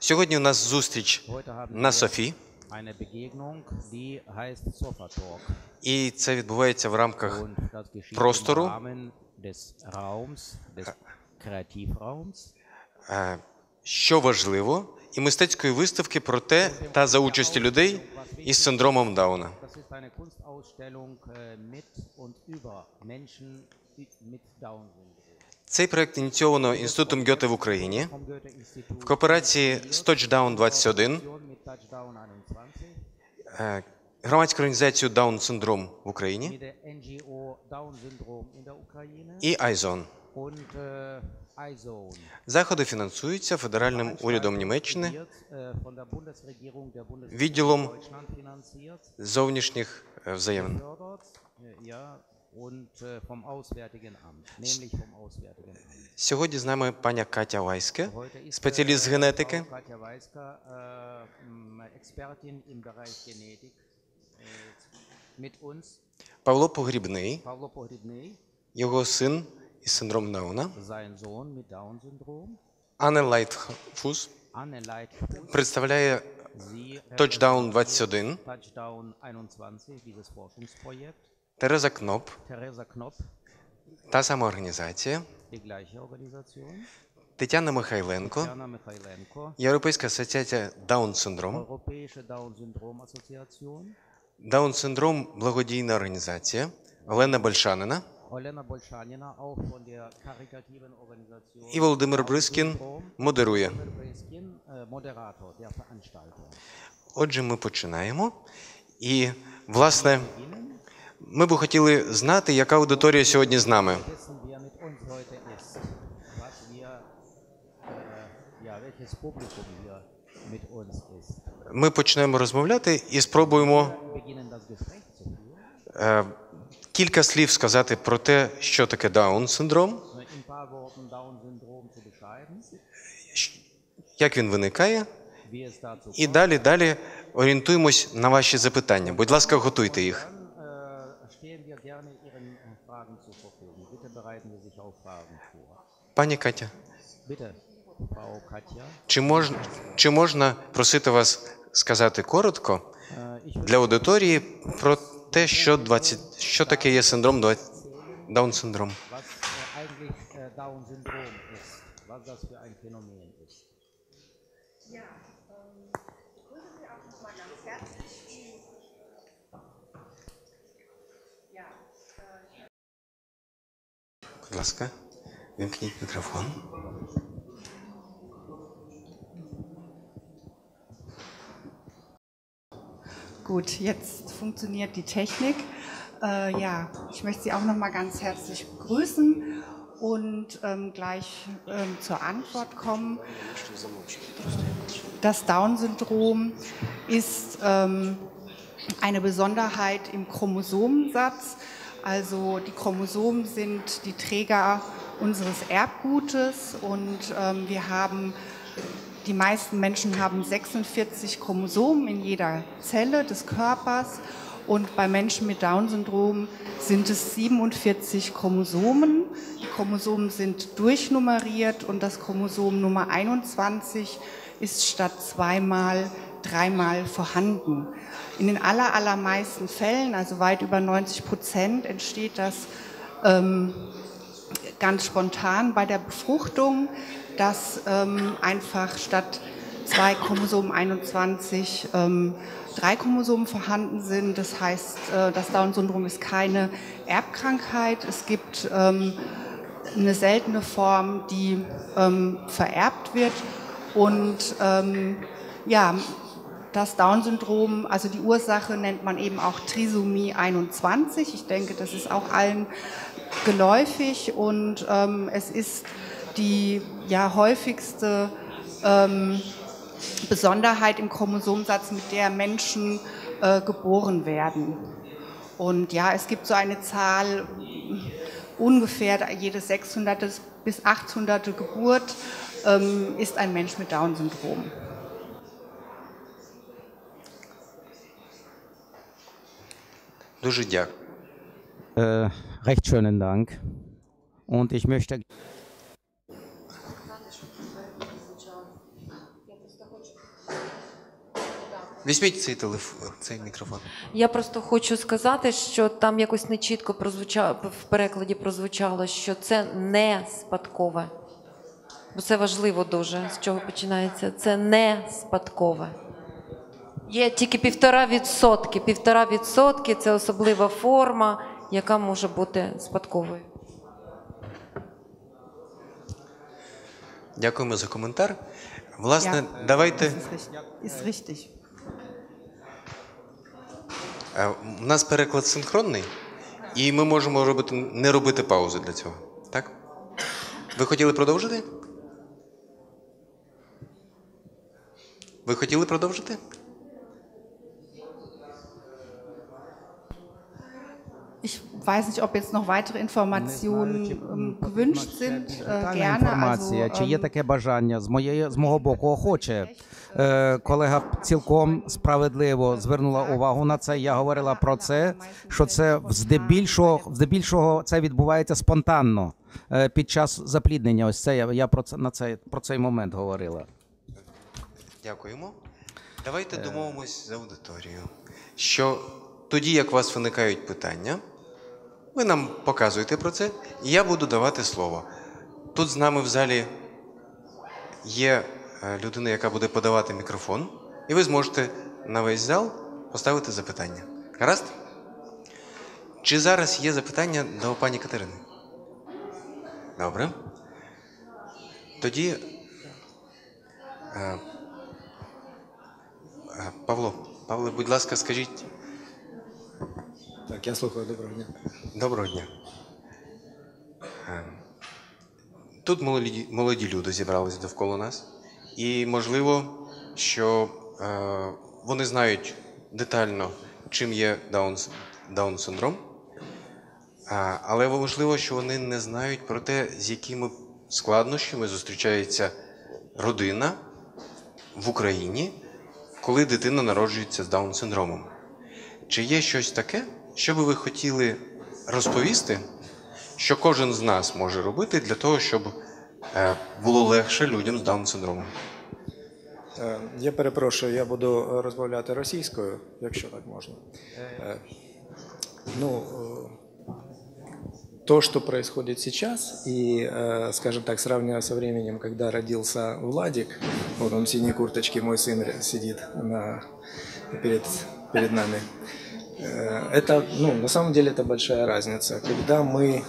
Сьогодні у нас зустріч на Софі, і це відбувається в рамках е, що важливо, і мистецької виставки про те та за участі людей із синдромом Дауна. Das Цей проект ініційовано інститутом Гьоте в Україні в кооперації з Touchdown 21, mit Touchdown 21, е, громадською організацією Даун Синдром в Україні і Айзон. Заходи фінансуються федеральним урядом Німеччини, відділом зовнішніх е, взаємин. Äh, äh. Сьогодні з нами паня Катя Вайське, спеціаліст з äh, генетики. Äh, äh. Павло Погрібний, його син із синдромом Дауна. Анне Лайтфус представляє Touchdown 21, Touchdown 21, dieses Forschungsprojekt. Тереза Кноп, Theresa Knopp, та сама організація. Тетяна Михайленко, Jana Mikhailenko, Європейська асоціація Даун Синдром, Даун Синдром благодійна організація, Олена Большанина karitativen Organisation. і Володимир Брискін модерує. Äh. Отже, ми починаємо. І, власне, ми б хотіли знати, яка аудиторія сьогодні з нами. Ми почнемо розмовляти і спробуємо е, кілька слів сказати про те, що таке Даун синдром, In ein paar Worten Down-Syndrom zu beschreiben, як він виникає, і далі далі орієнтуємось на ваші запитання. Будь ласка, готуйте їх. Пані Катя, чи можна, чи можна просити вас сказати коротко Äh, для аудиторії про те, що 20, що таке є синдром 20, Даун синдром? äh, äh, ähm, äh, Будь ласка, Wirklich Mikrofon? Gut, jetzt funktioniert die Technik. Äh, ja, ich möchte Sie auch nochmal ganz herzlich begrüßen und ähm, gleich ähm, zur Antwort kommen. Das Down-Syndrom ist ähm, eine Besonderheit im Chromosomensatz. Also die Chromosomen sind die Träger unseres Erbgutes und ähm, wir haben, die meisten Menschen haben 46 Chromosomen in jeder Zelle des Körpers und bei Menschen mit Down-Syndrom sind es 47 Chromosomen. Die Chromosomen sind durchnummeriert und das Chromosom Nummer 21 ist statt zweimal dreimal vorhanden. In den aller, allermeisten Fällen, also weit über 90 Prozent, entsteht das ähm, ganz spontan bei der Befruchtung, dass ähm, einfach statt zwei Chromosomen 21 ähm, drei Chromosomen vorhanden sind. Das heißt, äh, das Down-Syndrom ist keine Erbkrankheit. Es gibt ähm, eine seltene Form, die ähm, vererbt wird. Und ähm, ja, das Down-Syndrom, also die Ursache nennt man eben auch Trisomie 21. Ich denke, das ist auch allen geläufig und ähm, es ist die ja, häufigste ähm, Besonderheit im Chromosomsatz, mit der Menschen äh, geboren werden. Und ja, es gibt so eine Zahl, ungefähr jede 600. bis 800. Geburt ähm, ist ein Mensch mit Down-Syndrom. Дуже дякую. Recht schönen Dank. Und ich möchte Візьміть цей телефон, цей мікрофон. Я просто хочу сказати, що там якось нечітко прозвучало в перекладі прозвучало, що це не спадкове. Бо це важливо дуже, з чого починається. Це не спадкове. Є тільки півтора відсотки. Півтора відсотки це особлива форма, яка може бути спадковою. Дякуємо за коментар. Власне, Я- давайте. Е, У нас переклад синхронний, і ми можемо робити, не робити паузи для цього. Так? Ви хотіли продовжити? Ви хотіли продовжити? Weiß nicht, ob jetzt noch weitere Informationen чи, ähm, gewünscht sind. Äh, gerne. інформація, Also, чи є ähm, таке бажання з моєї з мого боку охоче. Е, колега цілком справедливо звернула увагу на це. Я говорила про це, що це здебільшого, здебільшого це відбувається спонтанно е, під час запліднення. Ось це я, я про це на це про цей момент говорила. Дякуємо. Давайте домовимось з аудиторією, що тоді, як у вас виникають питання, ви нам показуєте про це, і я буду давати слово. Тут з нами в залі є е, людина, яка буде подавати мікрофон, і ви зможете на весь зал поставити запитання. Гаразд? Чи зараз є запитання до пані Катерини? Добре. Тоді е, Е, Павло, будь ласка, скажіть Так, я слухаю, доброго дня. доброго дня. Е, Тут молоді, молоді люди зібрались довкола нас, і можливо, що е, вони знають детально, чим є Даун, синдром, а, але можливо, що вони не знають про те, з якими складнощами зустрічається родина в Україні, коли дитина народжується з Даун синдромом. Чи є щось таке, що би ви хотіли розповісти, що кожен з нас може робити для того, щоб е, було легше людям з Даун синдромом? Е, Я перепрошую, я буду е, розмовляти російською, якщо так можна. Е, Ну, э, то, что происходит сейчас, и, э, скажем так, сравнивая со временем, когда родился Владик, вот он в синей курточке, мой сын ре- сидит на, перед, перед нами, Э, это, ну, на самом деле это большая разница. Когда мы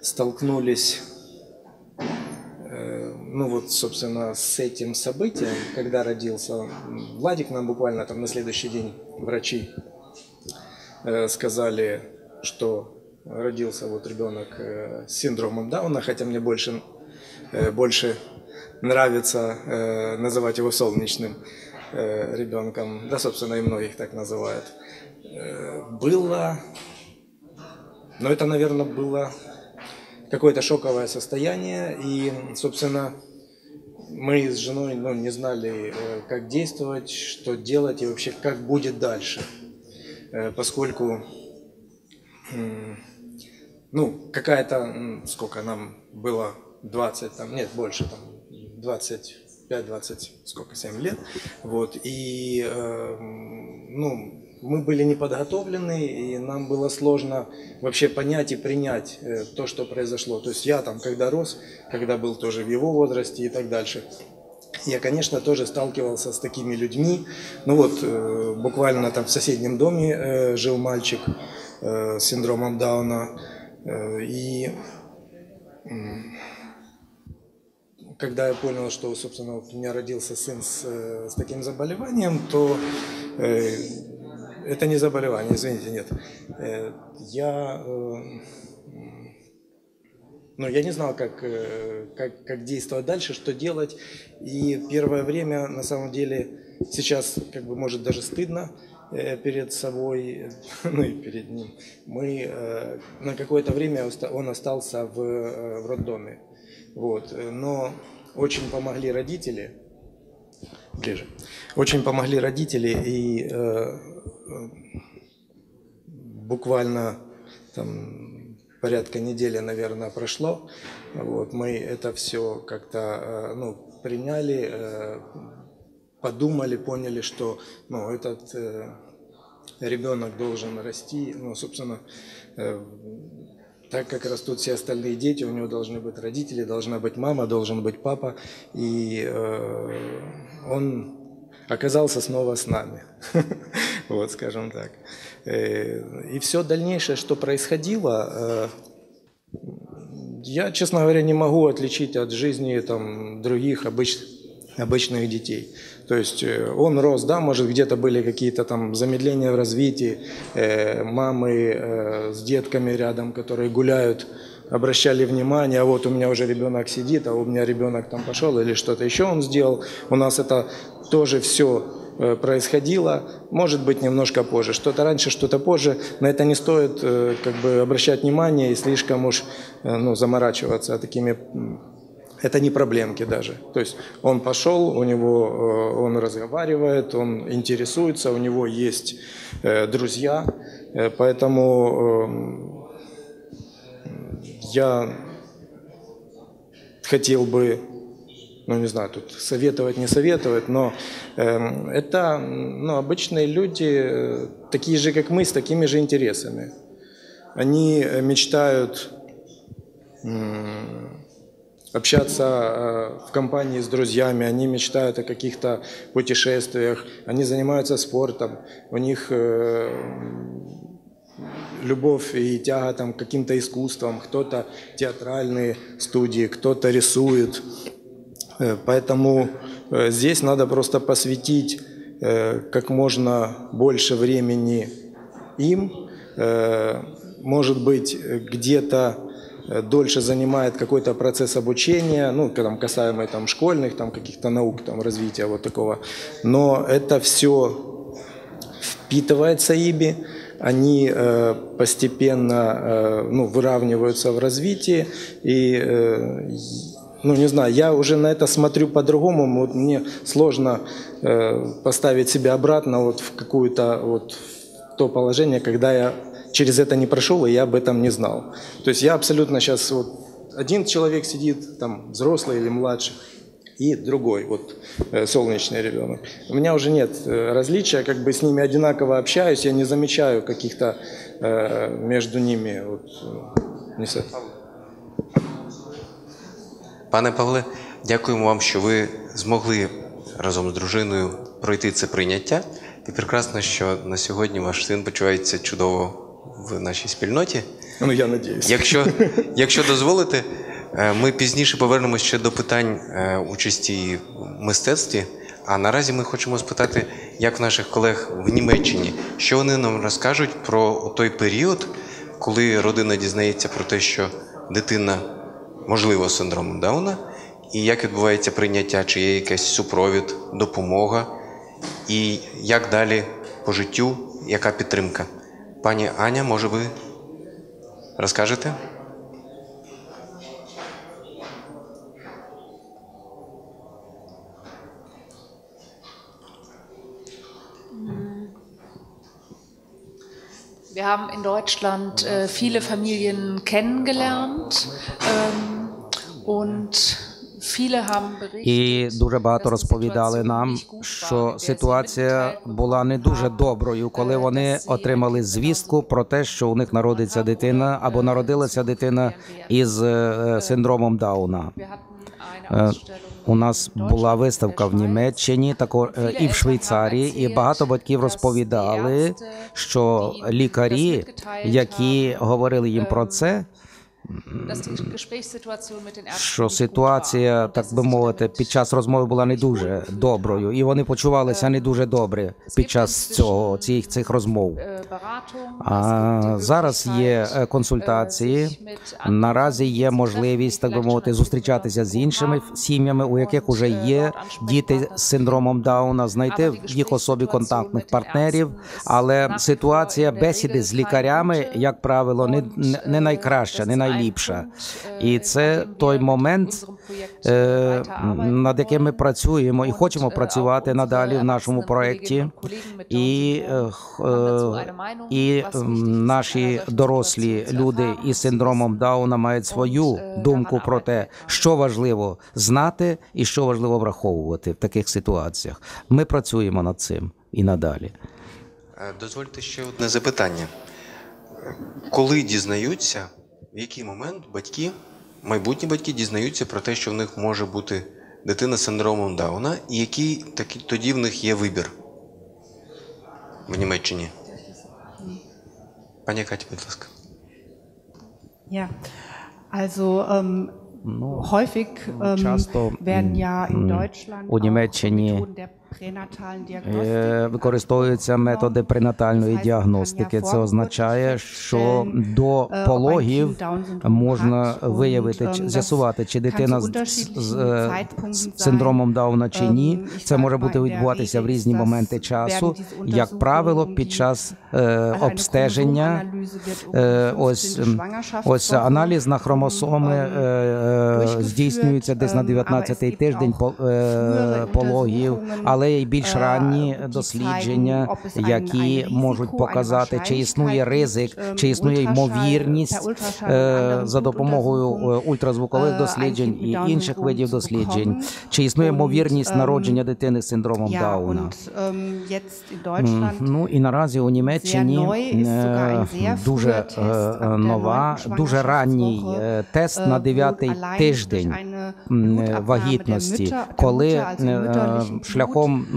столкнулись Э, ну вот, собственно, с этим событием, когда родился Владик, нам буквально там на следующий день врачи э, сказали, что родился вот ребенок э, с синдромом Дауна, хотя мне больше, э, больше нравится э, называть его солнечным э, ребенком, да, собственно, и многих так называют. Э, Было, но это, наверное, было какое-то шоковое состояние, и, собственно, мы с женой ну, не знали, э, как действовать, что делать и вообще как будет дальше, Э, поскольку, ну, какая-то, сколько нам было, 20, там, нет, больше, там, 25-20, сколько, 7 лет, вот, и, э, ну, мы были не подготовлены, и нам было сложно вообще понять и принять э, то, что произошло. То есть я там, когда рос, когда был тоже в его возрасте и так дальше, я, конечно, тоже сталкивался с такими людьми. Ну вот, э, буквально там в соседнем доме э, жил мальчик с синдромом Дауна. И когда я понял, что, собственно, у меня родился сын с, с таким заболеванием, то это не заболевание, извините, нет. Э, я, э, ну, я не знал, как, э, как, как действовать дальше, что делать. И первое время, на самом деле, сейчас, как бы, может, даже стыдно перед собой, ну и перед ним. Мы на какое-то время он остался в, в роддоме. Вот. Но очень помогли родители, ближе, очень помогли родители и буквально там порядка недели, наверное, прошло. Вот, мы это все как-то э, ну, приняли, э, подумали, поняли, что ну, этот э, ребенок должен расти, ну, собственно, э, так как растут все остальные дети, у него должны быть родители, должна быть мама, должен быть папа, и э, он оказался снова с нами, вот, скажем так. Э, И все дальнейшее, что происходило, э, я, честно говоря, не могу отличить от жизни там, других обыч- обычных детей. То есть э, он рос, да, может где-то были какие-то там замедления в развитии, мамы с детками рядом, которые гуляют, обращали внимание, а вот у меня уже ребенок сидит, а у меня ребенок там пошел или что-то еще он сделал. У нас это тоже все происходило, может быть, немножко позже. Что-то раньше, что-то позже. На это не стоит э, как бы обращать внимание и слишком уж э, ну, заморачиваться такими это не проблемки даже. То есть он пошел, у него, э, он разговаривает, он интересуется, у него есть э, друзья, э, поэтому э, я хотел бы, ну не знаю, тут советовать, не советовать, но э, это ну, обычные люди, э, такие же, как мы, с такими же интересами. Они э, мечтают общаться э, в компании с друзьями, они мечтают о каких-то путешествиях, они занимаются спортом, у них любовь и тяга там, к каким-то искусствам, кто-то театральные студии, кто-то рисует. Э, Поэтому э, здесь надо просто посвятить э, как можно больше времени им, может быть, где-то дольше занимает какой-то процесс обучения, ну, там, касаемый там, школьных там, каких-то наук, там, развития вот такого. Но это все впитывается ими, они э, постепенно э, ну, выравниваются в развитии. И, э, ну, не знаю, я уже на это смотрю по-другому. Вот мне сложно э, поставить себя обратно вот в какую-то вот то положение, когда я через это не прошел, и я об этом не знал. То есть я абсолютно сейчас вот один человек сидит, там взрослый или младший, и другой, вот э, солнечный ребенок. У меня уже нет э, различия, как бы с ними одинаково общаюсь, я не замечаю каких-то э, между ними вот, э, не Пане Павле, дякуємо вам, що ви змогли разом з дружиною пройти це прийняття. І прекрасно, що на сьогодні ваш син почувається чудово в нашій спільноті. ну я надеюсь. Якщо, якщо дозволите, е, ми пізніше повернемося ще до питань е, участі в мистецтві. А наразі ми хочемо спитати, як наших колег в Німеччині, що вони нам розкажуть про той період, коли родина дізнається про те, що дитина можливо синдрому Дауна, і як відбувається прийняття, чи є якийсь супровід, допомога, і як далі по життю, яка підтримка. Пані Аня, може ви розкажете? Wir haben in Deutschland äh, viele Familien kennengelernt ähm, und viele haben berichtet. І дуже багато розповідали нам, nicht gut war, що ситуація була не дуже доброю, коли äh, вони отримали звістку про те, що у них народиться дитина або народилася дитина із е, синдромом Дауна. У нас була виставка в Німеччині, тако е, і в Швейцарії, і багато батьків розповідали, що лікарі, які говорили їм про це, що ситуація, так би мовити, під час розмови була не дуже доброю, і вони почувалися не дуже добре під час цього цих цих розмов. äh, А зараз є е, консультації. mit anderen Наразі є можливість, так би мовити, зустрічатися з іншими сім'ями, у яких вже є діти з синдромом Дауна, знайти в їх особі контактних партнерів. Але ситуація бесіди з лікарями, як правило, не- не найкраща, не най найліпша. І це той момент, е, над яким ми працюємо і хочемо працювати надалі в нашому проєкті. І, е, е, і наші дорослі люди із синдромом Дауна мають свою думку про те, що важливо знати і що важливо враховувати в таких ситуаціях. Ми працюємо над цим і надалі. Е, Дозвольте ще одне запитання. Е, Коли дізнаються, в який момент батьки, майбутні батьки дізнаються про те, що в них може бути дитина з синдромом Дауна, і який такий тоді в них є вибір в Німеччині? Пані Катя, будь ласка. Ja, also ähm, häufig ähm, часто, werden ja in Deutschland у auch Німеччині, Methoden der Використовуються методи пренатальної діагностики. Це означає, що до пологів можна виявити з'ясувати, чи дитина з, з, з, е, синдромом Дауна чи ні. Це може бути відбуватися в різні моменти часу. Як правило, під час е, обстеження. Е, ось ось аналіз на хромосоми е, е, здійснюється десь на 19-й тиждень е, пологів, але є й більш ранні дослідження, які можуть показати, чи існує ризик, чи існує ймовірність е, за допомогою е, ультразвукових досліджень і інших видів досліджень, чи існує ймовірність народження дитини з синдромом Дауна. und jetzt in М, Deutschland Ну і наразі у Німеччині е, дуже е, нова, дуже ранній е, тест на дев'ятий тиждень е, вагітності, коли Mutter,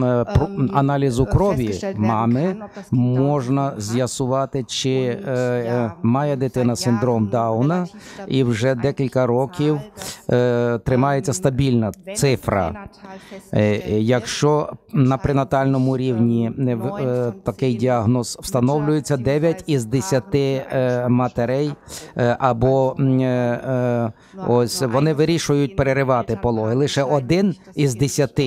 е, шляхом ем, аналізу е, крові мами можна з'ясувати, чи е, має дитина синдром Дауна, і вже декілька років тримається стабільна цифра. Якщо на пренатальному рівні такий діагноз встановлюється 9 із 10 е, матерей або ось вони вирішують переривати пологи. Лише один із 10,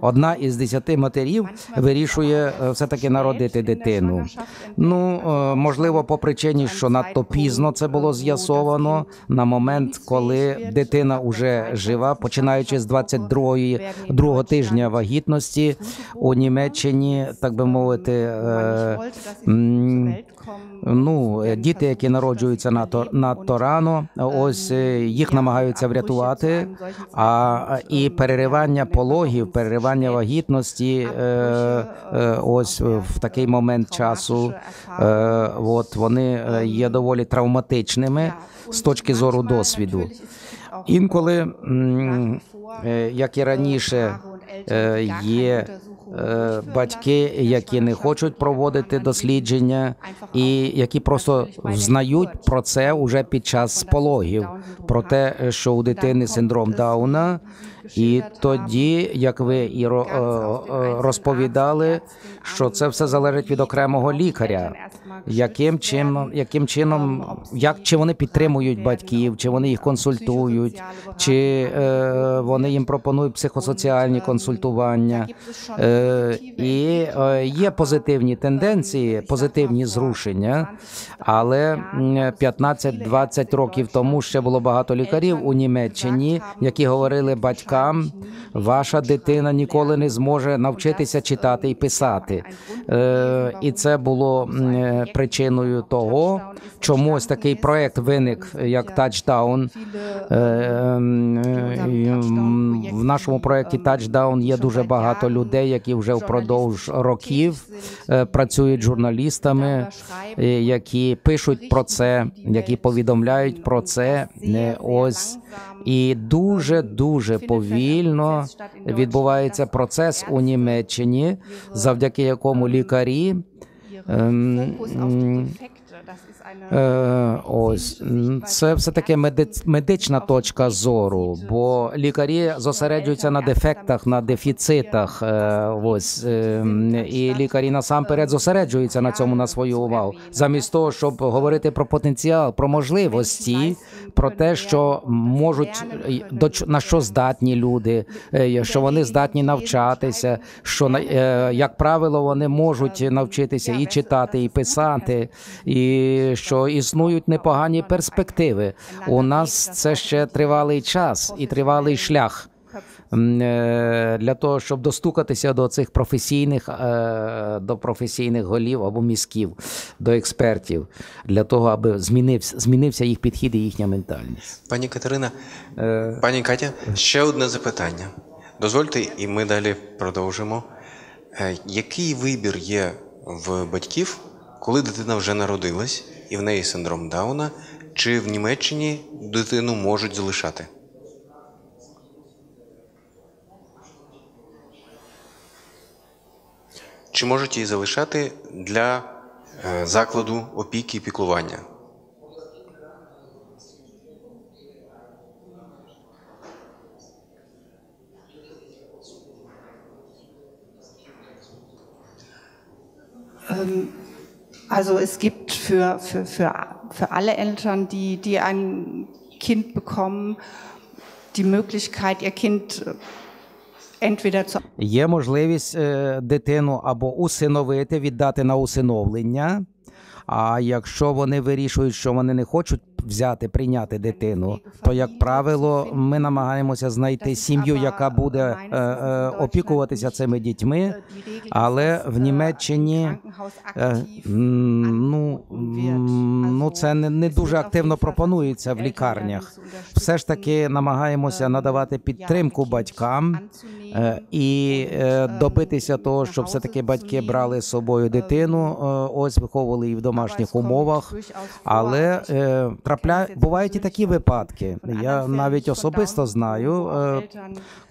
одна із 10 матерів вирішує е, все таки народити дитину. Ну е, можливо, по причині, що надто пізно це було з'ясовано на момент, коли дитина вже жива, починаючи з 22-ї другого тижня вагітності у Німеччині, так би мовити, е, ну е, діти, які народжуються надто, надто рано, ось е, їх намагаються врятувати. А і переривання пологів, переривання вагітності, е, е, ось в такий момент часу, е, от вони е, є доволі травматичними з точки зору досвіду. Інколи, е, як і раніше, е, є е, батьки, які не хочуть проводити дослідження, і які просто знають про це уже під час пологів, про те, що у дитини синдром Дауна. І тоді, як ви і е, е, розповідали, що це все залежить від окремого лікаря. Яким чином, яким чином, як чи вони підтримують батьків, чи вони їх консультують, чи е, вони їм пропонують психосоціальні консультування. Е, і е, є позитивні тенденції, позитивні зрушення, але м, 15-20 років тому ще було багато лікарів у Німеччині, які говорили батькам, ваша дитина ніколи не зможе навчитися читати і писати. Е, і це було е, причиною того, чому ось такий проект виник як Touchdown. Е, е, В нашому проєкті Touchdown є дуже багато людей, які вже впродовж років е, працюють журналістами, які пишуть про це, які повідомляють про це. Ось і дуже дуже повільно відбувається процес у Німеччині, завдяки якому лікарі. Ем, м, Е, ось це все таки медична точка зору, бо лікарі зосереджуються на дефектах, на дефіцитах. е, Ось е, і лікарі насамперед зосереджуються на цьому на свою увагу, замість того, щоб говорити про потенціал, про можливості, про те, що можуть е, до на що здатні люди, е, що вони здатні навчатися, що на- е, як правило вони можуть навчитися і читати, і писати, і що існують непогані перспективи. У нас це ще тривалий час і тривалий шлях. Е, Для того щоб достукатися до цих професійних е, до професійних голів або мізків, до експертів, для того, аби змінився змінився їх підхід і їхня ментальність. Пані Катерина, пані Катя, ще одне запитання. Дозвольте, і ми далі продовжимо. Е, Який вибір є в батьків, коли дитина вже народилась і в неї синдром Дауна, чи в Німеччині дитину можуть залишати? Чи можуть її залишати для е, закладу опіки і піклування? Also es gibt für, für, für, für alle Eltern, die, die ein Kind bekommen, die Möglichkeit, ihr Kind äh, Є можливість е, дитину або усиновити, віддати на усиновлення. А якщо вони вирішують, що вони не хочуть взяти, прийняти дитину, то як правило, ми намагаємося знайти сім'ю, яка буде е, е, опікуватися цими дітьми. Але в Німеччині е, ну, ну це не, не дуже активно пропонується в лікарнях. Все ж таки намагаємося надавати підтримку батькам е, і е, добитися того, щоб все таки батьки брали з собою дитину, е, ось виховували її в домашніх умовах. Але е, трапля... бувають і такі випадки. Я навіть особисто знаю, е,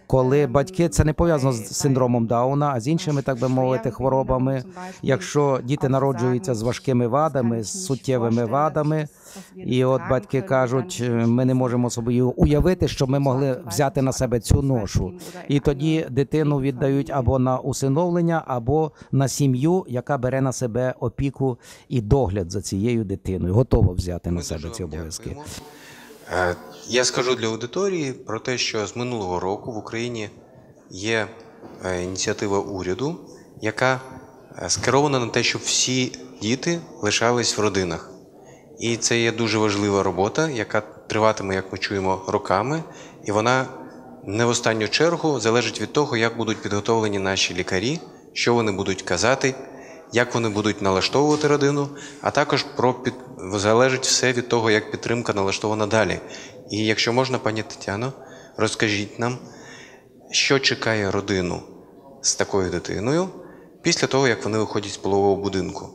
коли батьки це не пов'язано з синдромом Дауна, а з іншими, так би мовити, хворобами. Якщо діти народжуються з важкими вадами, з суттєвими вадами, і от батьки кажуть, «Е, ми не можемо собі уявити, що ми могли взяти на себе цю ношу, і тоді дитину віддають або на усиновлення, або на сім'ю, яка бере на себе опіку і догляд за цією дитиною, готова взяти на себе ці обов'язки. Я скажу для аудиторії про те, що з минулого року в Україні є е, ініціатива уряду, яка е, скерована на те, щоб всі діти лишались в родинах. І це є дуже важлива робота, яка триватиме, як ми чуємо, роками, і вона не в останню чергу залежить від того, як будуть підготовлені наші лікарі, що вони будуть казати, як вони будуть налаштовувати родину, а також про під... залежить все від того, як підтримка налаштована далі. І якщо можна, пані Тетяно, розкажіть нам, що чекає родину з такою дитиною після того, як вони виходять з пологового будинку.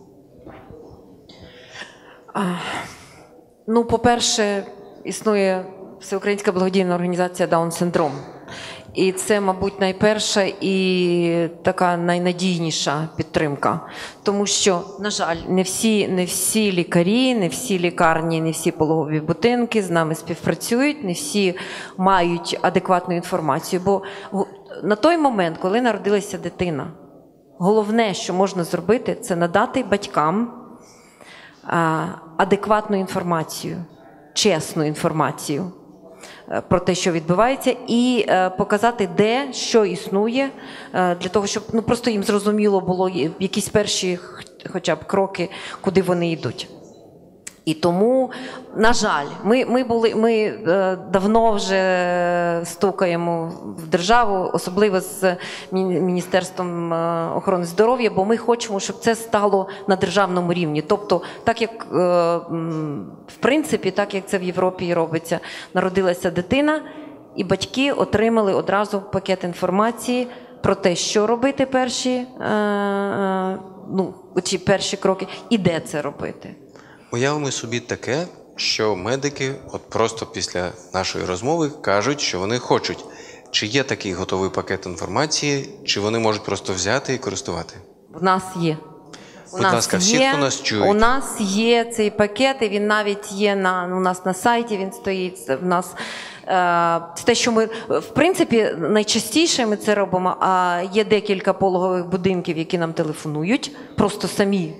Ну, по-перше, існує всеукраїнська благодійна організація Даун Синдром. І це, мабуть, найперша і така найнадійніша підтримка. Тому що, на жаль, не всі, не всі лікарі, не всі лікарні, не всі пологові будинки з нами співпрацюють, не всі мають адекватну інформацію. Бо на той момент, коли народилася дитина, головне, що можна зробити, це надати батькам адекватну інформацію, чесну інформацію про те, що відбувається, і е, показати, де що існує, е, для того, щоб ну просто їм зрозуміло було якісь перші, хоча б кроки, куди вони йдуть. І тому, на жаль, ми, ми були ми е, давно вже стукаємо в державу, особливо з Міністерством е, охорони здоров'я, бо ми хочемо, щоб це стало на державному рівні. Тобто, так як е, в принципі, так як це в Європі робиться, народилася дитина, і батьки отримали одразу пакет інформації про те, що робити перші, ну, ці перші кроки, і де це робити. Уявимо собі таке, що медики, от просто після нашої розмови, кажуть, що вони хочуть. Чи є такий готовий пакет інформації, чи вони можуть просто взяти і користувати? В нас є. У Будь ласка, всі, хто нас чують. У нас є цей пакет, і він навіть є на у нас на сайті. Він стоїть в нас. Е, Це те, що ми в принципі найчастіше ми це робимо. А є декілька пологових будинків, які нам телефонують, просто самі.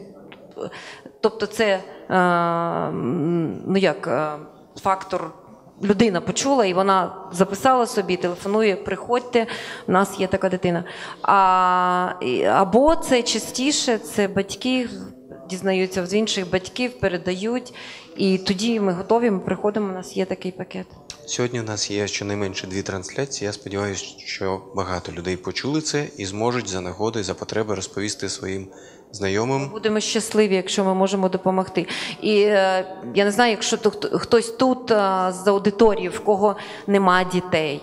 Тобто, це е, ну як е, фактор. Людина почула і вона записала собі, телефонує, приходьте, у нас є така дитина. А, або це частіше, це батьки дізнаються з інших батьків, передають. І тоді ми готові, ми приходимо, у нас є такий пакет. Сьогодні у нас є щонайменше дві трансляції. Я сподіваюся, що багато людей почули це і зможуть за нагоди, за потреби розповісти своїм знайомим. Будемо щасливі, якщо ми можемо допомогти. І е, я не знаю, якщо то, хто- хтось тут е, з аудиторії, в кого нема дітей.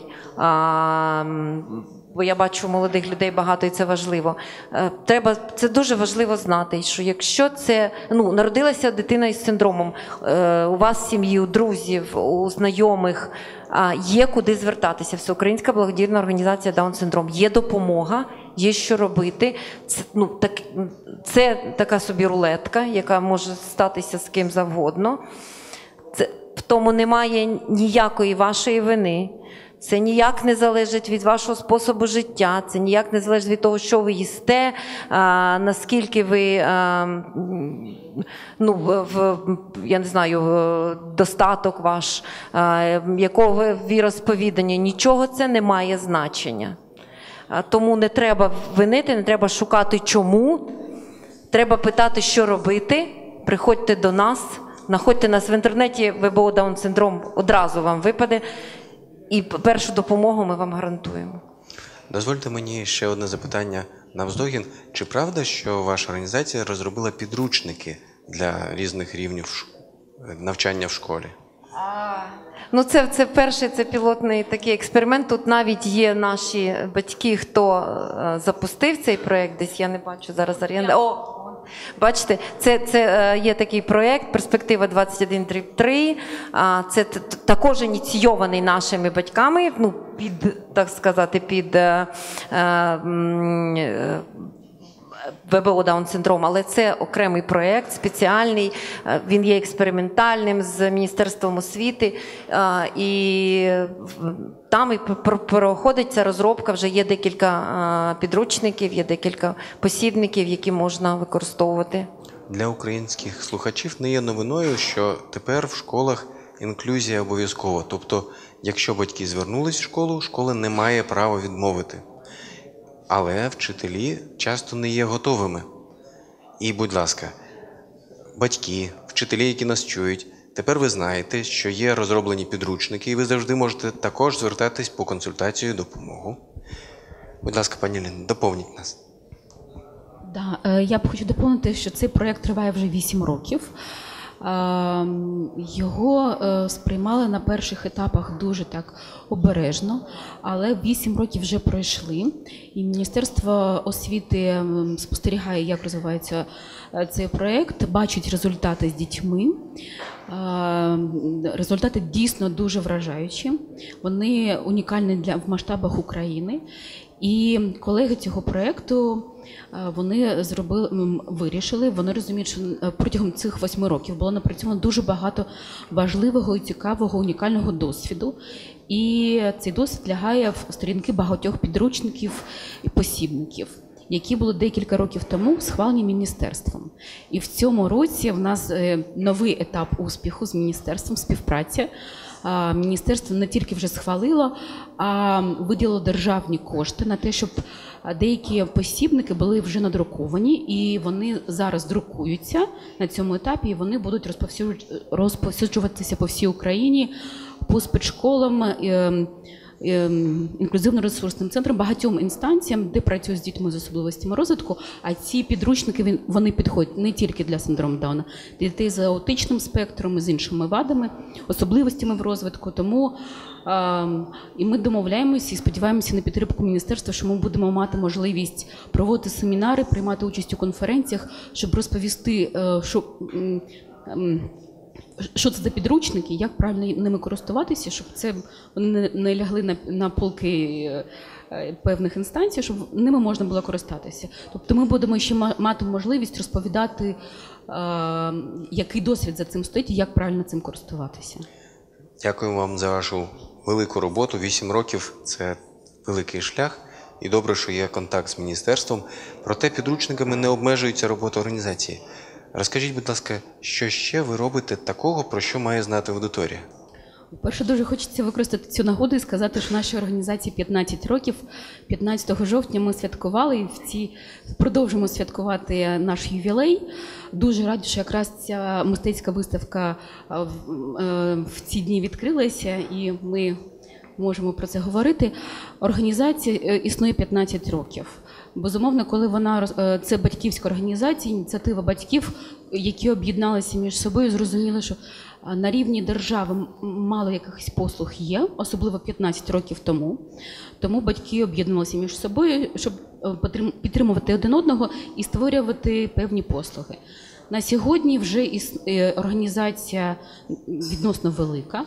Бо я бачу молодих людей багато, і це важливо. Е, Треба це дуже важливо знати, що якщо це ну народилася дитина із синдромом, е, у вас сім'ї, у друзів, у знайомих. Є куди звертатися. Всеукраїнська благодійна організація Даун синдром. Є допомога, є що робити. Це, ну, так, це така собі рулетка, яка може статися з ким завгодно. Це, в тому немає ніякої вашої вини. Це ніяк не залежить від вашого способу життя, це ніяк не залежить від того, що ви їсте, а, наскільки ви а, ну, в, я не знаю, достаток ваш, а, якого віросповідання. Нічого це не має значення. А, Тому не треба винити, не треба шукати чому. Треба питати, що робити. Приходьте до нас, знаходьте нас в інтернеті, ВБО Даун синдром одразу вам випаде. І першу допомогу ми вам гарантуємо. Дозвольте мені ще одне запитання навздогін. Чи правда, що ваша організація розробила підручники для різних рівнів навчання в школі? Ну, це, це перший це пілотний такий експеримент. Тут навіть є наші батьки, хто е, запустив цей проект. Десь я не бачу зараз оренда. О, бачите, це, це е, є такий проєкт Перспектива 21 А Це т- т- також ініційований нашими батьками. Ну, під так сказати, під. ВБО Даун синдром, але це окремий проєкт, спеціальний. е, Він є експериментальним з Міністерством освіти. е, І там і проходить ця розробка. Вже є декілька е, підручників, є декілька посібників, які можна використовувати. Для українських слухачів не є новиною, що тепер в школах інклюзія обов'язкова. Тобто, якщо батьки звернулись в школу, школа не має права відмовити. Але вчителі часто не є готовими. І, будь ласка, батьки, вчителі, які нас чують, тепер ви знаєте, що є розроблені підручники, і ви завжди можете також звертатись по консультацію і допомогу. Будь ласка, пані Ліно, доповніть нас. Да, е, я б хочу доповнити, що цей проєкт триває вже 8 років. Е, Його е, сприймали на перших етапах дуже так обережно, але 8 років вже пройшли, і Міністерство освіти спостерігає, як розвивається е, цей проєкт, бачить результати з дітьми. Е, Результати дійсно дуже вражаючі. Вони унікальні для в масштабах України. І колеги цього проєкту е, вони зробили вирішили. Вони розуміють, що е, протягом цих восьми років було напрацьовано дуже багато важливого і цікавого унікального досвіду. І цей досвід лягає в сторінки багатьох підручників і посібників. Які були декілька років тому схвалені міністерством, і в цьому році в нас е, новий етап успіху з міністерством співпраця. Міністерство не тільки вже схвалило, а виділило державні кошти на те, щоб деякі посібники були вже надруковані, і вони зараз друкуються на цьому етапі. і Вони будуть розповсюджу- розповсюджуватися по всій Україні по спецшколам. Ем, інклюзивно-ресурсним центром, багатьом інстанціям, де працюють з дітьми з особливостями розвитку. А ці підручники вони підходять не тільки для синдрому Дауна, дітей з аутичним спектром, з іншими вадами, особливостями в розвитку. Тому ем, і ми домовляємося і сподіваємося на підтримку міністерства, що ми будемо мати можливість проводити семінари, приймати участь у конференціях, щоб розповісти, е, що. Що це за підручники, як правильно ними користуватися, щоб це вони не, лягли на, на полки е, певних інстанцій, щоб ними можна було користатися. Тобто ми будемо ще ма- мати можливість розповідати, е, який досвід за цим стоїть і як правильно цим користуватися. Дякую вам за вашу велику роботу. Вісім років це великий шлях, і добре, що є контакт з міністерством. Проте підручниками не обмежується робота організації. Розкажіть, будь ласка, що ще ви робите такого, про що має знати аудиторія? Перше, дуже хочеться використати цю нагоду і сказати, що нашій організації 15 років. 15 жовтня ми святкували і в ці продовжимо святкувати наш ювілей. Дуже раді, що якраз ця мистецька виставка е, в- е, ці дні відкрилася, і ми можемо про це говорити. Організація е, існує 15 років. Безумовно, коли вона е, це батьківська організація, ініціатива батьків, які об'єдналися між собою, зрозуміли, що на рівні держави мало якихось послуг є, особливо 15 років тому. Тому батьки об'єднувалися між собою, щоб е, підтримувати один одного і створювати певні послуги. На сьогодні вже е, організація відносно велика.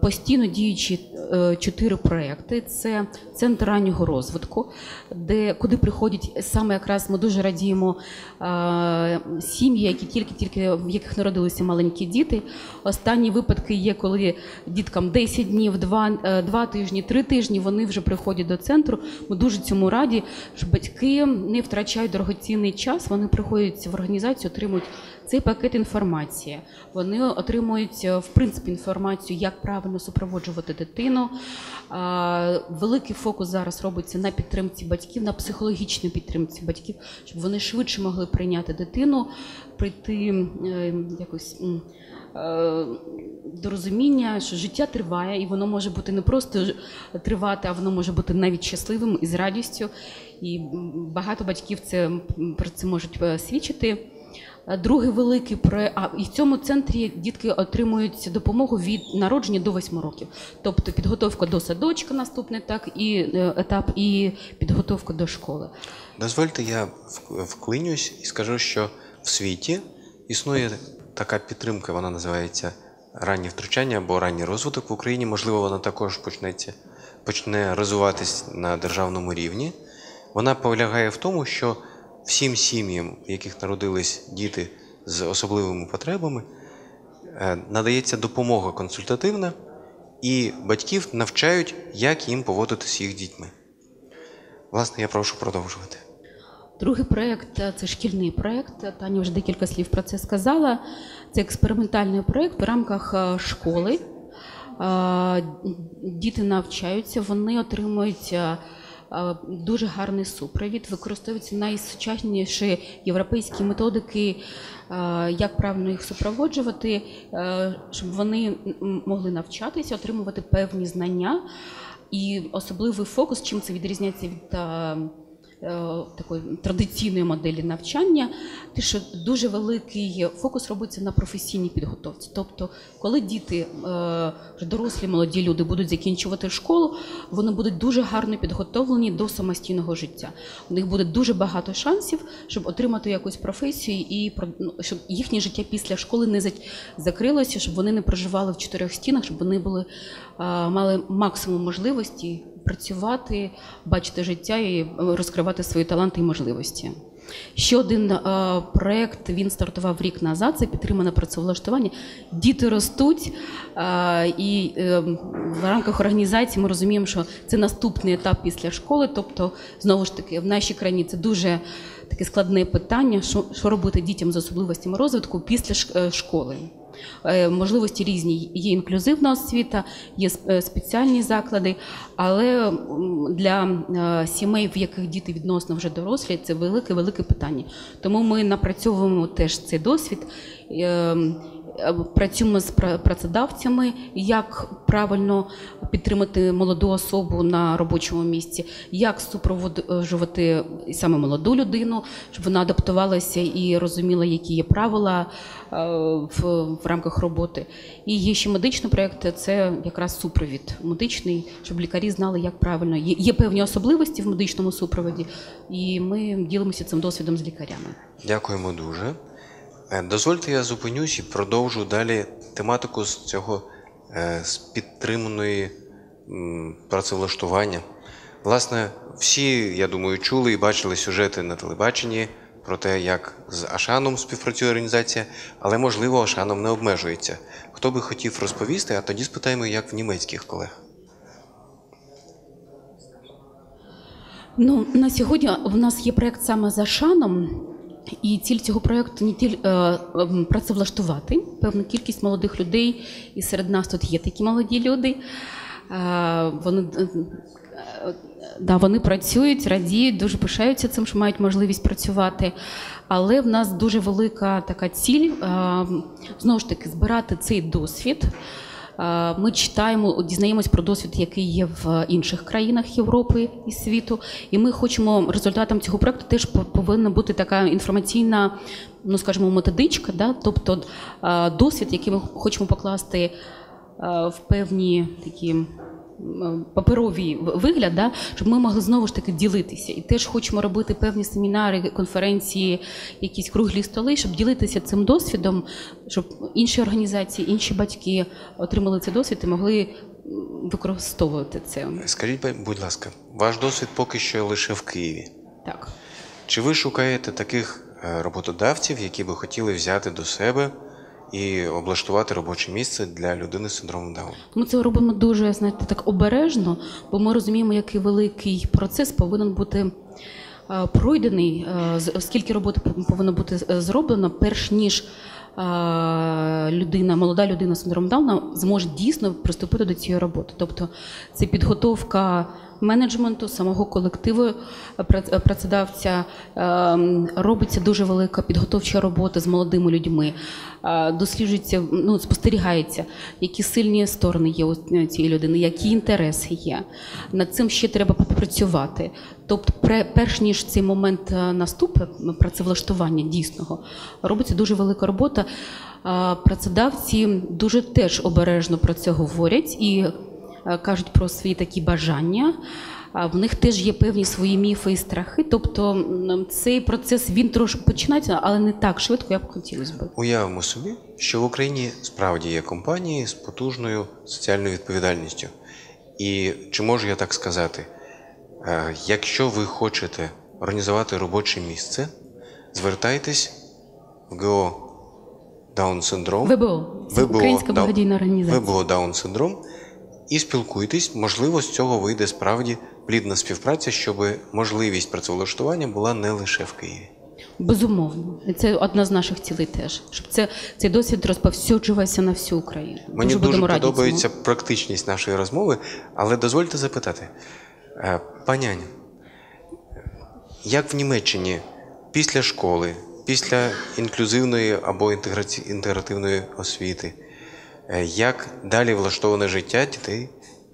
Постійно діючі е, чотири проекти. Це центр раннього розвитку, де куди приходять саме якраз ми дуже радіємо е, сім'ї, які тільки-тільки в яких народилися маленькі діти. Останні випадки є, коли діткам 10 днів, 2, 2 тижні, 3 тижні вони вже приходять до центру. Ми дуже цьому раді, що батьки не втрачають дорогоцінний час. Вони приходять в організацію, отримують цей пакет інформації. Вони отримують е, в принципі інформацію, як правильно супроводжувати дитину. Великий фокус зараз робиться на підтримці батьків, на психологічній підтримці батьків, щоб вони швидше могли прийняти дитину, прийти е, якось. Е, До розуміння, що життя триває, і воно може бути не просто тривати, а воно може бути навіть щасливим і з радістю. І багато батьків це про це можуть е, свідчити. Е, Другий великий проект, а і в цьому центрі дітки отримують допомогу від народження до 8 років, тобто підготовка до садочка, наступний так і етап, і підготовка до школи. Дозвольте, я вклинюсь і скажу, що в світі існує така підтримка, вона називається раннє втручання або ранній розвиток в Україні. Можливо, вона також почнеться, почне розвиватись на державному рівні. Вона полягає в тому, що всім сім'ям, в яких народились діти з особливими потребами, е, надається допомога консультативна, і батьків навчають, як їм поводитися з їх дітьми. Власне, я прошу продовжувати. Другий проєкт е, це шкільний проєкт. Таня вже декілька слів про це сказала. Це експериментальний проєкт в рамках е, школи. Е, Діти навчаються, вони отримують дуже гарний супровід, використовуються найсучасніші європейські методики, як правильно їх супроводжувати, щоб вони могли навчатися, отримувати певні знання. І особливий фокус, чим це відрізняється від такої традиційної моделі навчання, те, що дуже великий фокус робиться на професійній підготовці. Тобто, коли діти, е, дорослі молоді люди будуть закінчувати школу, вони будуть дуже гарно підготовлені до самостійного життя. У них буде дуже багато шансів, щоб отримати якусь професію і ну, щоб їхнє життя після школи не закрилося, щоб вони не проживали в чотирьох стінах, щоб вони були е, мали максимум можливості працювати, бачити життя і е, розкривати свої таланти і можливості. Ще один е, проект він стартував рік назад. Це підтримане працевлаштування. Діти ростуть, е, і е, в рамках організації ми розуміємо, що це наступний етап після школи. Тобто, знову ж таки, в нашій країні це дуже таке складне питання, що, що робити дітям з особливостями розвитку після е, школи. Е, Можливості різні. Є інклюзивна освіта, є е, спеціальні заклади, але для е, сімей, в яких діти відносно вже дорослі, це велике велике питання. Тому ми напрацьовуємо теж цей досвід. Е, Працюємо з пра- працедавцями, як правильно підтримати молоду особу на робочому місці, як супроводжувати саме молоду людину, щоб вона адаптувалася і розуміла, які є правила е, в, рамках роботи. І є ще медичний проєкт, це якраз супровід медичний, щоб лікарі знали, як правильно. Є певні особливості в медичному супроводі, і ми ділимося цим досвідом з лікарями. Дякуємо дуже. Е, Дозвольте, я зупинюсь і продовжу далі тематику з цього е, з підтриманої працевлаштування. Власне, всі, я думаю, чули і бачили сюжети на телебаченні про те, як з Ашаном співпрацює організація, але можливо Ашаном не обмежується. Хто би хотів розповісти, а тоді спитаємо, як в німецьких колег. Ну, на сьогодні в нас є проєкт саме за Шаном. І ціль цього проєкту не тільки е, ем, працевлаштувати певну кількість молодих людей, і серед нас тут є такі молоді люди. Е, Вони, е, да, вони працюють, радіють, дуже пишаються цим, що мають можливість працювати. Але в нас дуже велика така ціль е, знову ж таки збирати цей досвід. Е, Ми читаємо, дізнаємось про досвід, який є в інших країнах Європи і світу. І ми хочемо результатом цього проекту теж по- повинна бути така інформаційна, ну скажімо, методичка, да? тобто е, досвід, який ми хочемо покласти е, в певні такі. М, Паперові вигляд, да, щоб ми могли знову ж таки ділитися. І теж хочемо робити певні семінари, конференції, якісь круглі столи, щоб ділитися цим досвідом, щоб інші організації, інші батьки отримали цей досвід і могли використовувати це. Скажіть, будь ласка, ваш досвід поки що лише в Києві. Так. Чи ви шукаєте таких е, роботодавців, які би хотіли взяти до себе і облаштувати робоче місце для людини з синдромом Дауна? Ми це робимо дуже знаєте, так обережно, бо ми розуміємо, який великий процес повинен бути е, пройдений, е, скільки роботи пов- повинно бути е, зроблено, перш ніж людина, молода людина з синдромом Дауна зможе дійсно приступити до цієї роботи. Тобто це підготовка менеджменту, самого колективу е, е, працедавця. Ем, Робиться дуже велика підготовча робота з молодими людьми. Е, Досліджується, ну, спостерігається, які сильні сторони є у цієї людини, які інтереси є. Над цим ще треба попрацювати. Тобто, перш ніж цей момент е, наступить, працевлаштування дійсного, робиться дуже велика робота. Е, Працедавці дуже теж обережно про це говорять і е, кажуть про свої такі бажання. В них теж є певні свої міфи і страхи. Тобто цей процес він трошки починається, але не так швидко, як хотілося б. Уявимо собі, що в Україні справді є компанії з потужною соціальною відповідальністю. І чи можу я так сказати, е, якщо ви хочете організувати робоче місце, звертайтесь в ГО Даун синдром. ВБО ВБО, Українська благодійна організація. ВБО Даун синдром і спілкуйтесь. Можливо, з цього вийде справді плідна співпраця, щоб можливість працевлаштування була не лише в Києві. Безумовно, і це одна з наших цілей теж, щоб це цей досвід розповсюджувався на всю Україну. Мені дуже, раді подобається цьому. практичність нашої розмови, але дозвольте запитати, Е, пані Аню, як в Німеччині після школи, після інклюзивної або інтегративної освіти, як далі влаштоване життя дітей,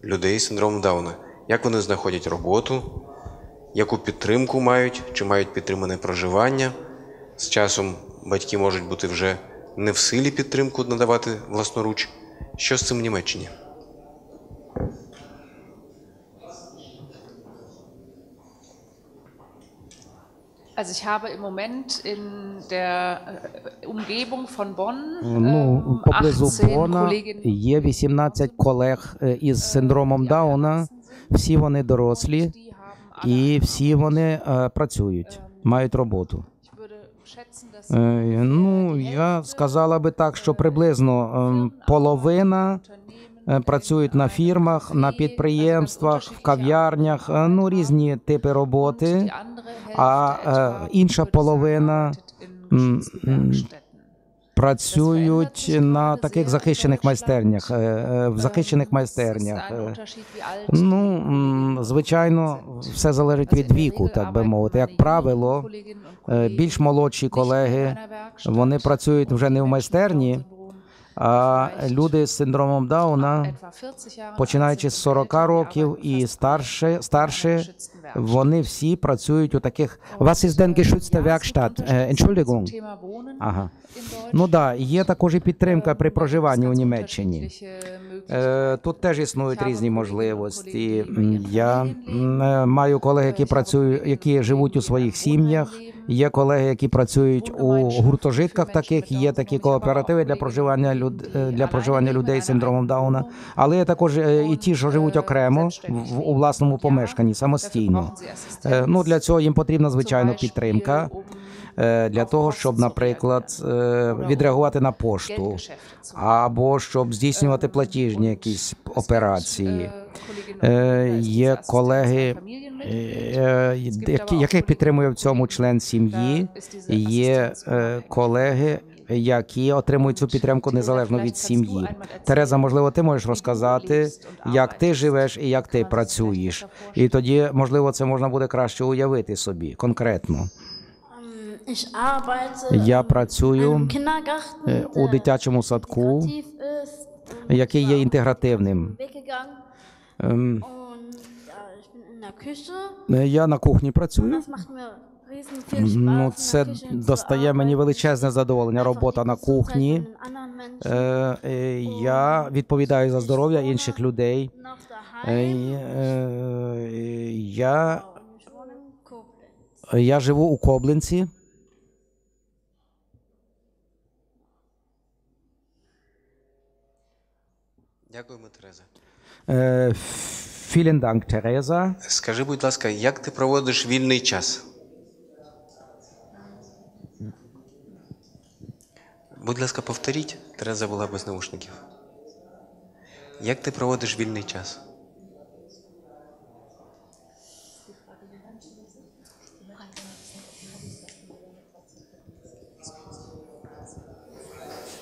людей з синдромом Дауна? Як вони знаходять роботу, яку підтримку мають, чи мають підтримане проживання? З часом батьки можуть бути вже не в силі підтримку надавати власноруч. Що з цим в Німеччині? Also ich habe im Moment in der äh, Umgebung von Bonn Ну, ähm, поблизу 18 Бона є 18 колег е, із синдромом Дауна. Всі вони дорослі і всі вони е, працюють, мають роботу. ich würde schätzen, dass Е, Ну, я сказала би так, що приблизно ем, половина е, працюють на фірмах, на підприємствах, в кав'ярнях, е, ну різні типи роботи. А е, інша половина працюють на таких захищених майстернях, е, е, в захищених майстернях. Ну, звичайно, все залежить від віку, так би мовити. Як правило, більш молодші колеги вони працюють вже не в майстерні, а люди з синдромом Дауна, починаючи з 40 років і старше, старше, вони всі працюють у таких. Was ist denn geschützte Werkstatt? Е, Entschuldigung. Ага. Ну да, є також і підтримка при проживанні у Німеччині. Е, Тут теж існують різні можливості. Я е, маю колег, які працюють, які живуть у своїх сім'ях. Є колеги, які працюють у гуртожитках таких. Є такі кооперативи для проживання люд для проживання людей з синдромом Дауна. Але є також і ті, що живуть окремо в у власному помешканні самостійно. Е, Ну для цього їм потрібна звичайно підтримка. е, Для того, щоб, наприклад, е, відреагувати на пошту, або щоб здійснювати платіжні якісь операції. Є колеги, яких підтримує в цьому член сім'ї. Є колеги, які отримують цю підтримку незалежно від сім'ї. Тереза, можливо, ти можеш розказати, як ти живеш і як ти працюєш. І тоді, можливо, це можна буде краще уявити собі конкретно. Я працюю е, у дитячому садку, який є інтегративним. Ем, е, Я на кухні працюю. Ну, це достає мені величезне задоволення. Робота на кухні. Menschen. Е, е, Я відповідаю за здоров'я інших людей. Е, Я, я живу у Коблинці. Дякуємо, Тереза. Vielen Тереза. Скажи, будь ласка, як ти проводиш вільний час? Будь ласка, повторіть. Тереза була без наушників. Як ти проводиш вільний час?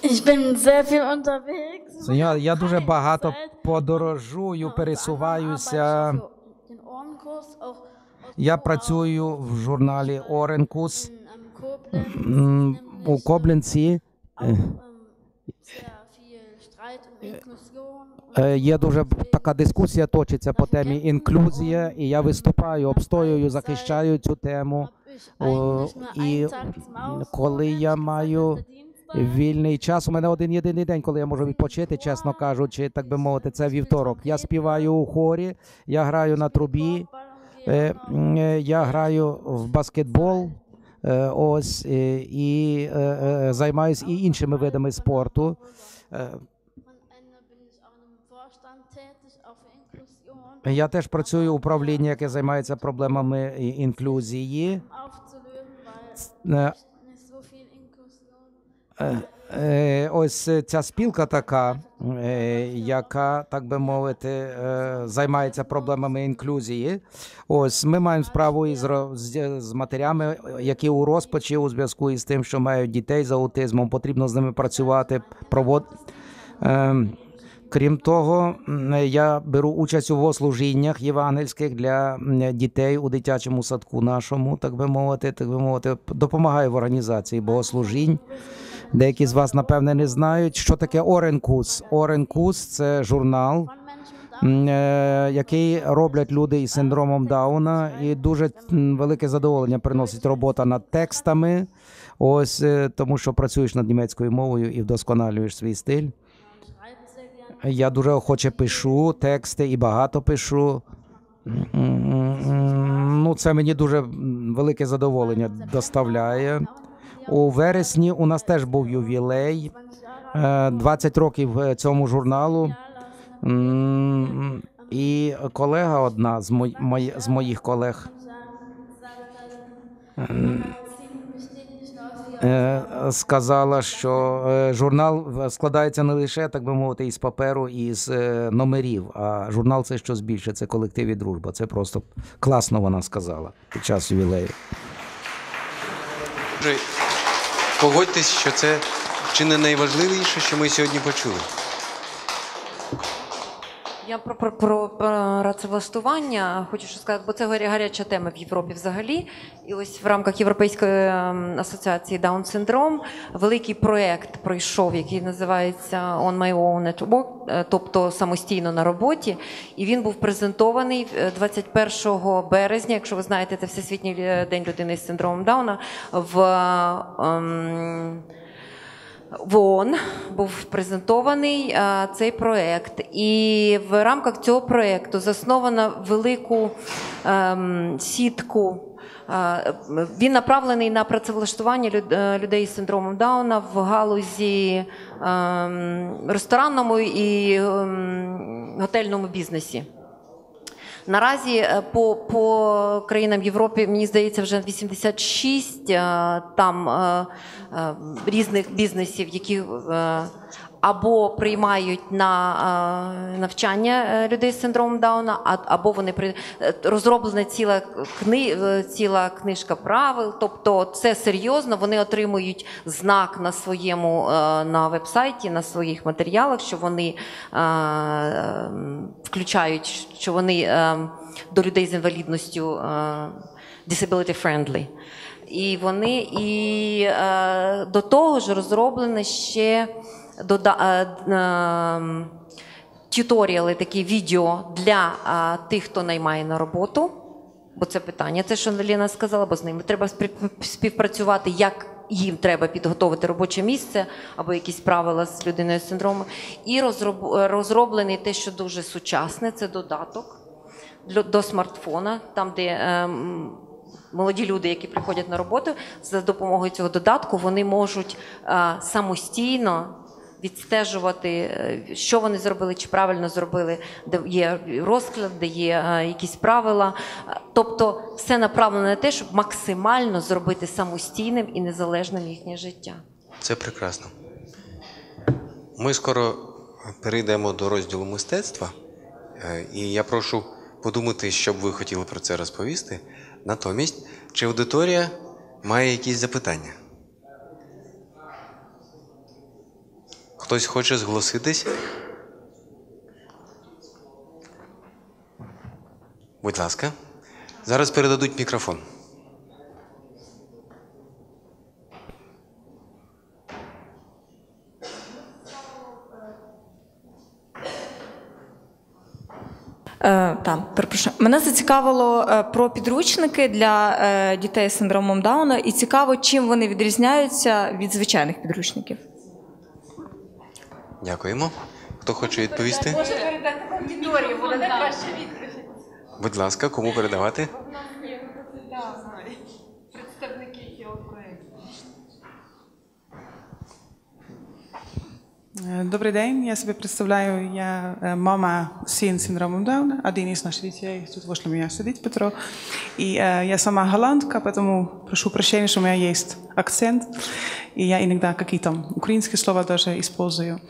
Ich bin sehr viel unterwegs. Я, я дуже багато подорожую, пересуваюся. Я працюю в журналі Оренкус м, у Коблинці. Auch, ähm, sehr viel Streit und Inklusion. Е, Є дуже така дискусія точиться по темі інклюзія, і я виступаю, обстоюю, захищаю цю тему. О, і коли я маю вільний час, у мене один єдиний день, коли я можу відпочити, чесно кажучи, так би мовити, це вівторок. Я співаю у хорі, я граю на трубі, е, е, я граю в баскетбол. Е, Ось е, і е, займаюся і іншими видами спорту. Я теж працюю в управлінні, яке займається проблемами інклюзії. Е, Ось ця спілка така, е, яка, так би мовити, е, займається проблемами інклюзії. Ось ми маємо справу із з, матерями, які у розпачі у зв'язку із тим, що мають дітей з аутизмом. Потрібно з ними працювати. Провод... Е, Крім того, я беру участь у служіннях євангельських для дітей у дитячому садку нашому, так би мовити, так би мовити, допомагаю в організації богослужінь. Деякі з вас, напевне, не знають, що таке Оренкус. Оренкус це журнал, е, який роблять люди із синдромом Дауна, і дуже велике задоволення приносить робота над текстами. Ось е, тому, що працюєш над німецькою мовою і вдосконалюєш свій стиль. Я дуже охоче пишу тексти і багато пишу. Ну, це мені дуже велике задоволення доставляє. У вересні у нас теж був ювілей. е, 20 років е, цьому журналу. І колега одна з, мої- з моїх колег е, сказала, що е, журнал складається не лише, так би мовити, із паперу і з е, номерів, а журнал це щось більше, це колектив і дружба. Це просто класно вона сказала під час ювілею. Погодьтесь, що це чи не найважливіше, що ми сьогодні почули. Я про, про, про, про працевлаштування хочу сказати, бо це гаряча тема в Європі взагалі. І ось в рамках Європейської ем, асоціації Down Syndrome великий проєкт пройшов, який називається On My Own at Work, е, тобто самостійно на роботі. І він був презентований е, 21 березня, якщо ви знаєте, це Всесвітній е, день людини з синдромом Дауна в. ем, в ООН був презентований е, цей проект, і в рамках цього проекту засновано велику ем, сітку. Е, Він направлений на працевлаштування е, людей з синдромом Дауна в галузі ем, ресторанному і ем, готельному бізнесі. Наразі е, по, по країнам Європи, мені здається, вже 86 е, там е, різних бізнесів, які. Або приймають на е, навчання е, людей з синдромом Дауна, або вони при е, розроблена ціла кни, ціла книжка правил. Тобто це серйозно. Вони отримують знак на своєму на вебсайті, на своїх матеріалах, що вони включають, що вони до людей з інвалідністю disability friendly. І вони і до того ж розроблені ще дода, е, е, тюторіали, такі відео для е, тих, хто наймає на роботу. Бо це питання, це що Ліна сказала, бо з ними треба спів- співпрацювати, як їм треба підготовити робоче місце або якісь правила з людиною з синдромом. І розроб- розроблений те, що дуже сучасне, це додаток до смартфона, там, де ем, молоді люди, які приходять на роботу, за допомогою цього додатку вони можуть е, самостійно відстежувати, е, що вони зробили, чи правильно зробили, де є розклад, де є е, якісь правила. Тобто все направлено на те, щоб максимально зробити самостійним і незалежним їхнє життя. Це прекрасно. Ми скоро перейдемо до розділу мистецтва, Е, і я прошу подумати, що б ви хотіли про це розповісти. Натомість, чи аудиторія має якісь запитання? Хтось хоче зголоситись? Будь ласка. Зараз передадуть мікрофон. Е, так, перепрошую. Мене зацікавило е, про підручники для е, дітей з синдромом Дауна, і цікаво, чим вони відрізняються від звичайних підручників. Дякуємо. Хто хоче відповісти? Може передати аудиторію, буде найкраще відповідь. Будь ласка, кому передавати? Представники цього проєкту. Е, Добрий день, я себе представляю. Я е, мама син з синдромом Дауна, один із наших дітей. Тут возле меня сидить Петро. И э, я сама голландка, поэтому прошу прощения, что у меня есть акцент. И я иногда какие-то украинские слова даже использую.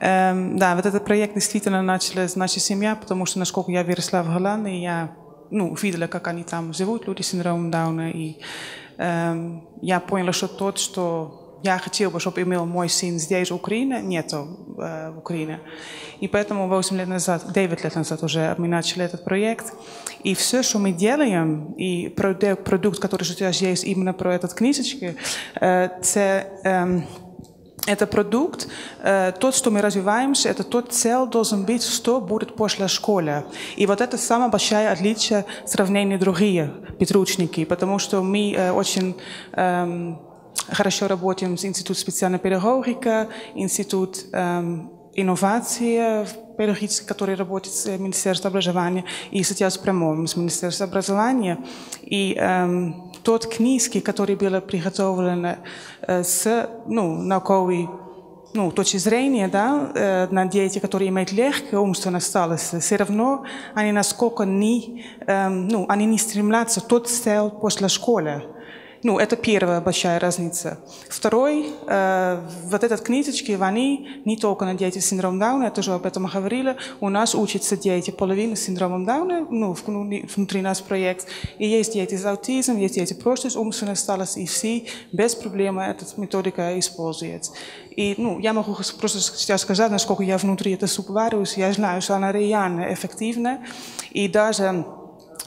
Эм, да, вот этот проект действительно начали с нашей семьи, потому что, насколько я выросла в Голландии, я ну, видела, как они там живут, люди с синдромом Дауна. И эм, я поняла, что тот, что я хотел бы, чтобы имел мой сын здесь, в Украине, нету э, в Украине. И поэтому 8 лет назад, 9 лет назад уже мы начали этот проект. И все, что мы делаем, и продукт, который сейчас есть именно про этот книжечки, э, це, эм, это продукт, э, тот, что мы развиваемся, это тот цель должен быть, что будет после школы. И вот это самое большое отличие в сравнении другие подручники, потому что мы э, очень эм, хорошо работаем с Институтом специальной педагогики, Институт эм, инновации педагогический, который работает с Министерством образования, и сейчас прямом с Министерством образования. И эм, тот книжки, которые были приготовлены э, с ну, науковой ну, точки зрения, да, э, на дети, которые имеют легкие умственные отсталости, все равно они насколько не, эм, ну, они не стремятся тот цель после школы. Ну, это первая большая разница. Второй, э, вот этот книжечки, они не только на дети с синдромом Дауна, я тоже об этом говорила, у нас учатся дети половины с синдромом Дауна, ну, внутри нас проект, и есть дети с аутизмом, есть дети просто с умственной отсталостью, и все без проблем эта методика используется. И, ну, я могу просто сейчас сказать, насколько я внутри это супвариус, я знаю, что она реально эффективна, и даже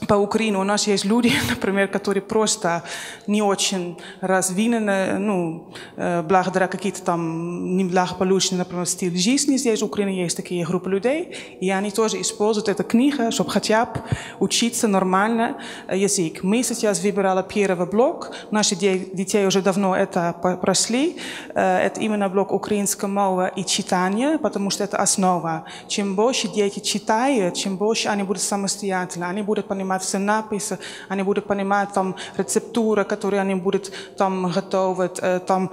по Украине у нас есть люди, например, которые просто не очень развинены, ну, э, благодаря какие-то там неблагополучные, например, стиль жизни здесь в Украине есть такие группы людей, и они тоже используют эту книгу, чтобы хотя бы учиться нормально э, язык. Мы сейчас выбирали первый блок, наши де- детей уже давно это прошли, Э, это именно блок украинского мова и читания, потому что это основа. Чем больше дети читают, чем больше они будут самостоятельно, они будут понимать все написи, они будут понимать там рецептуры, которые они будут там готовить, э, там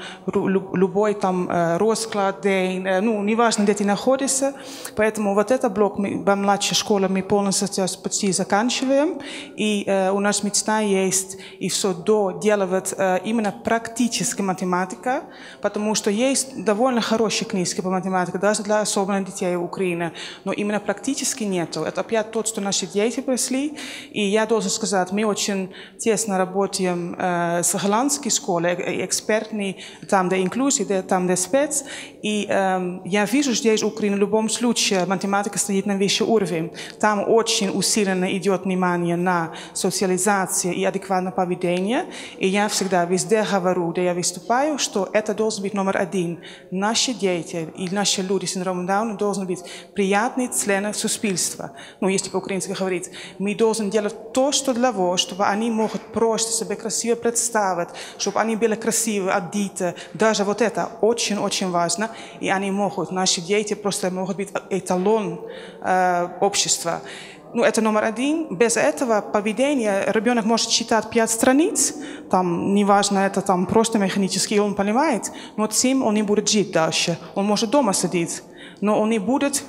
любой там э, расклад день, э, ну, неважно, где ты находишься. Поэтому вот этот блок мы, во младшей школе мы полностью сейчас почти заканчиваем. И э, у нас мечта есть и все доделывать э, именно практически математика, потому что есть довольно хорошие книжки по математике, даже для особенно детей Украины, но именно практически нету. Это опять то, что наши дети пришли, и я должен сказать, мы очень тесно работаем э, с голландской школой, э, экспертной, там, где инклюзия, там, где спец, и эм, я вижу здесь в Украине в любом случае математика стоит на высшем уровне. Там очень усиленно идет внимание на социализацию и адекватное поведение, и я всегда везде говорю, где я выступаю, что это должен быть номер один. Наши дети и наши люди с синдромом Дауна должны быть приятные члены суспільства. Ну, если по-украински говорить, мы должны делать то, что для того, чтобы они могут просто себе красиво представить, чтобы они были красивы, одеты. Даже вот это очень-очень важно. И они могут, наши дети просто могут быть эталон э, общества. Ну, это номер один. Без этого поведения ребенок может читать пять страниц, там, неважно, это там просто механически, он понимает, но тем он не будет жить дальше. Он может дома сидеть, но он не будет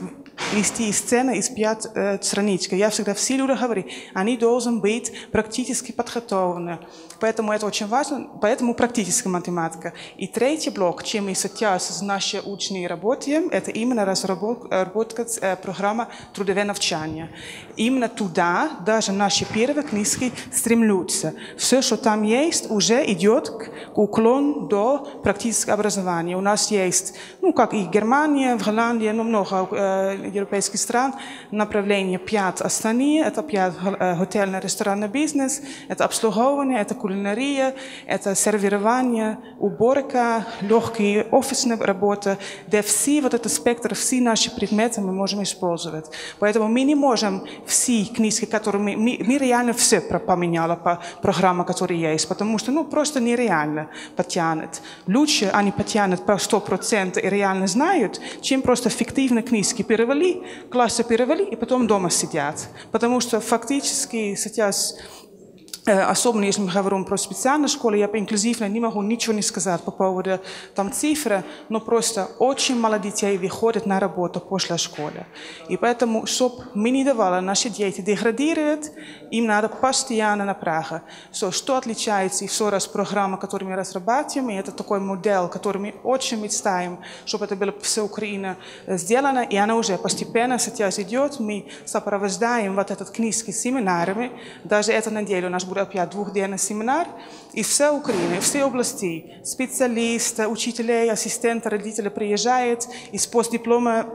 вести сцены из пять э, страниц. Я всегда все люди говорю, они должны быть практически подготовлены. Поэтому это очень важно, поэтому практическая математика. И третий блок, чем мы сейчас с нашими учеными работаем, это именно разработка э, программа трудовое навчание. Именно туда даже наши первые книжки стремлются. Все, что там есть, уже идет к уклон до практического образования. У нас есть, ну, как и Германия, в Голландии, ну, много э, европейских стран, направление пять основные. Это пять э, готельный, ресторанный бизнес, это обслуговывание, это кулинария, это сервирование, уборка, легкие офисные работы, где все вот этот спектр, все наши предметы мы можем использовать. Поэтому мы не можем все книжки, которые мы, мы, мы реально все про- поменяли по программам, которые есть, потому что, ну, просто нереально потянет. Лучше они потянут по 100% и реально знают, чем просто фиктивные книжки перевели, классы перевели и потом дома сидят. Потому что фактически сейчас Особенно если мы говорим про специальные школы, я по инклюзивно не могу ничего не сказать по поводу там цифры, но просто очень мало детей выходит на работу после школы. И поэтому, чтобы мы не давали наши дети деградировать, им надо постоянно напряга. So, что отличается и все раз программа, которую мы разрабатываем, и это такой модель, который мы очень мечтаем, чтобы это было все Украина э, сделано, и она уже постепенно сейчас идет, мы сопровождаем вот этот книжки семинарами, даже эту неделю у нас будет опять двухдневный семинар, и вся Украина, и все области, специалисты, учителя, ассистенты, родители приезжают, из постдиплома,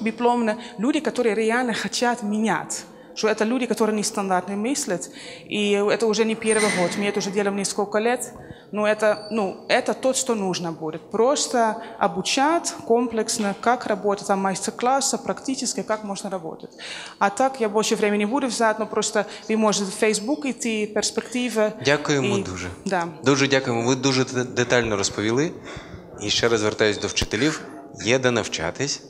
дипломные люди, которые реально хотят менять что это люди, которые нестандартно мыслят, и это уже не первый год, мы это уже делаем несколько лет, но это, ну, это то, что нужно будет. Просто обучать комплексно, как работать, там мастер-классы, практически, как можно работать. А так я больше времени не буду взять, но просто вы можете в Facebook идти, перспективи. Дякуємо і- дуже. Да. Дуже дякуємо. Ви дуже де- детально розповіли. І ще раз звертаюсь до вчителів. Є де навчатись.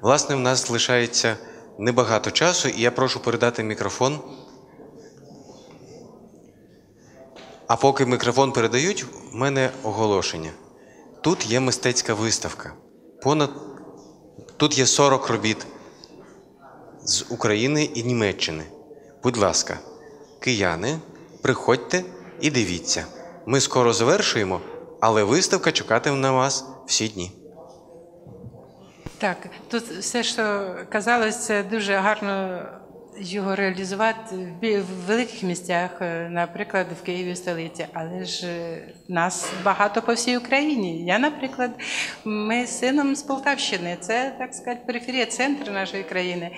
Власне, в нас лишається небагато часу, і я прошу передати мікрофон. А поки мікрофон передають, в мене оголошення. Тут є мистецька виставка. Понад тут є 40 робіт з України і Німеччини. Будь ласка, кияни, приходьте і дивіться. Ми скоро завершуємо, але виставка чекатиме на вас всі дні. Так, тут все, що казалось, це дуже гарно його реалізувати в великих місцях, е, наприклад, в Києві столиці, але ж е, нас багато по всій Україні. Я, наприклад, ми сином з Полтавщини, це так сказати, периферія, центр нашої країни.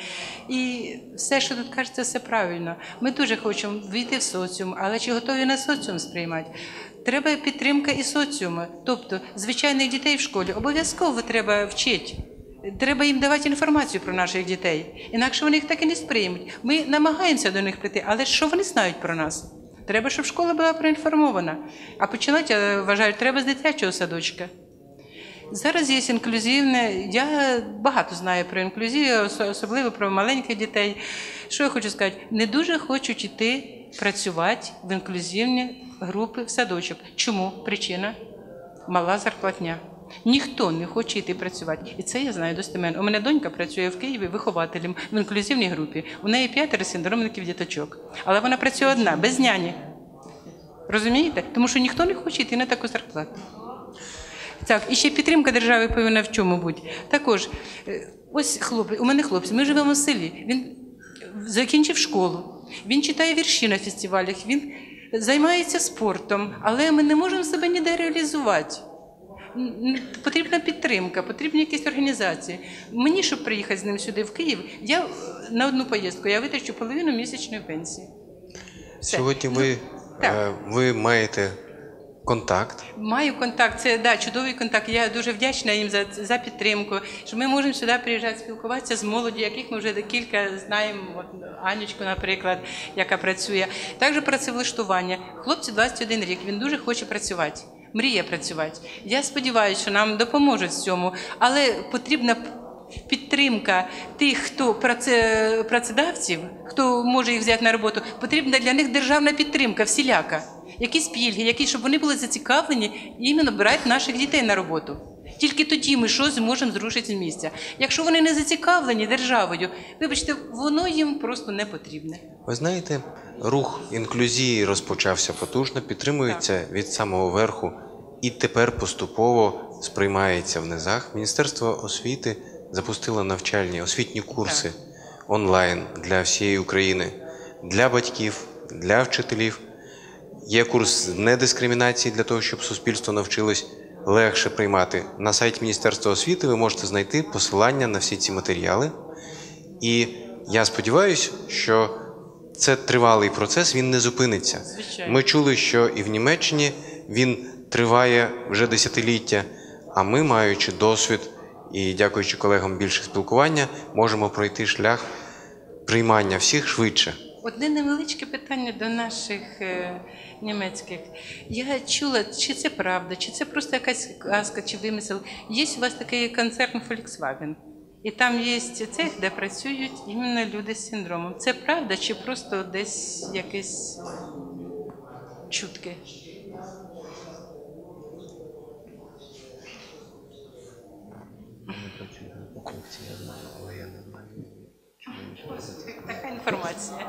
І все, що тут кажеться, все правильно. Ми дуже хочемо війти в соціум, але чи готові на соціум сприймати? Треба підтримка і соціуму. Тобто, звичайних дітей в школі обов'язково треба вчити. Треба їм давати інформацію про наших дітей. Інакше вони їх так і не сприймуть. Ми намагаємося до них прийти, але що вони знають про нас? Треба, щоб школа була проінформована. А починати, я вважаю, треба з дитячого садочка. Зараз є інклюзивне. Я багато знаю про інклюзію, особливо про маленьких дітей. Що я хочу сказати? Не дуже хочуть йти працювати в інклюзивні групи в садочок. Чому? Причина мала зарплатня. Ніхто не хоче йти працювати. І це я знаю достеменно. У мене донька працює в Києві вихователем в інклюзивній групі. У неї п'ятеро синдромників діточок. Але вона працює одна, без няні. Розумієте? Тому що ніхто не хоче йти на таку зарплату. Так, і ще підтримка держави повинна в чому бути. Також, е, ось хлопець, у мене хлопець, ми живемо в селі. Він закінчив школу, він читає вірші на фестивалях, він займається спортом, але ми не можемо себе ніде реалізувати. Потрібна підтримка, потрібні якісь організації. Мені, щоб приїхати з ним сюди в Київ, я е, на одну поїздку я витрачу половину місячної пенсії. Все. Сьогодні ви, так. е, ви маєте контакт. Маю контакт, це да, чудовий контакт. Я дуже вдячна їм за, за підтримку. Що ми можемо сюди приїжджати спілкуватися з молоді, яких ми вже кілька знаємо. От Анечку, наприклад, яка працює. Також працевлаштування. Хлопці 21 рік. Він дуже хоче працювати. Мріє працювати. Я сподіваюся, що нам допоможуть в цьому, але потрібна підтримка тих, хто праце, працедавців, хто може їх взяти на роботу. Потрібна для них державна підтримка, всіляка. Якісь пільги, які, щоб вони були зацікавлені іменно брати наших дітей на роботу. Тільки тоді ми щось зможемо зрушити з місця. Якщо вони не зацікавлені державою, вибачте, воно їм просто не потрібне. Ви знаєте, рух інклюзії розпочався потужно, підтримується від самого верху і тепер поступово сприймається в низах. Міністерство освіти запустило навчальні освітні курси онлайн для всієї України, для батьків, для вчителів. Є курс недискримінації для того, щоб суспільство навчилось легше приймати. На сайті Міністерства освіти ви можете знайти посилання на всі ці матеріали. І я сподіваюся, що це тривалий процес, він не зупиниться. Звичайно. Ми чули, що і в Німеччині він триває вже десятиліття, а ми, маючи досвід і дякуючи колегам більше спілкування, можемо пройти шлях приймання всіх швидше. Одне невеличке питання до наших е, німецьких. Я чула, чи це правда, чи це просто якась казка, чи вимисел. Є у вас такий концерн Volkswagen, і там є цех, де працюють іменно люди з синдромом. Це правда, чи просто десь якісь чутки? Така інформація.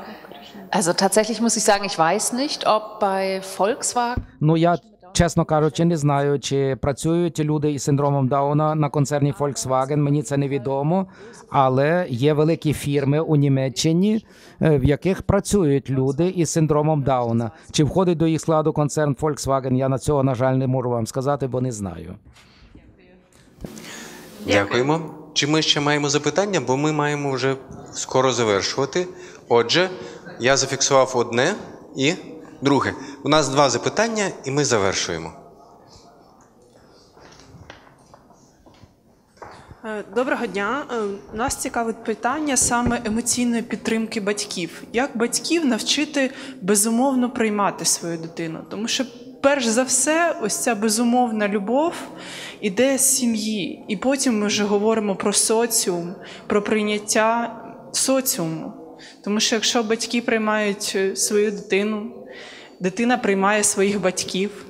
Also tatsächlich muss ich sagen, ich weiß nicht, ob bei Volkswagen Ну я чесно кажучи, не знаю, чи працюють люди із синдромом Дауна на концерні Volkswagen. Мені це невідомо, але є великі фірми у Німеччині, е, в яких працюють люди із синдромом Дауна. Чи входить до їх складу концерн Volkswagen? Я на цього на жаль не можу вам сказати, бо не знаю. Дякуємо. Чи ми ще маємо запитання? Бо ми маємо вже скоро завершувати. Отже, я зафіксував одне і друге. У нас два запитання, і ми завершуємо. Е, Доброго дня. Е, Нас цікавить питання саме емоційної підтримки батьків. Як батьків навчити безумовно приймати свою дитину? Тому що, перш за все, ось ця безумовна любов іде з сім'ї, і потім ми вже говоримо про соціум, про прийняття соціуму. Тому що якщо батьки приймають е, свою дитину, дитина приймає своїх батьків,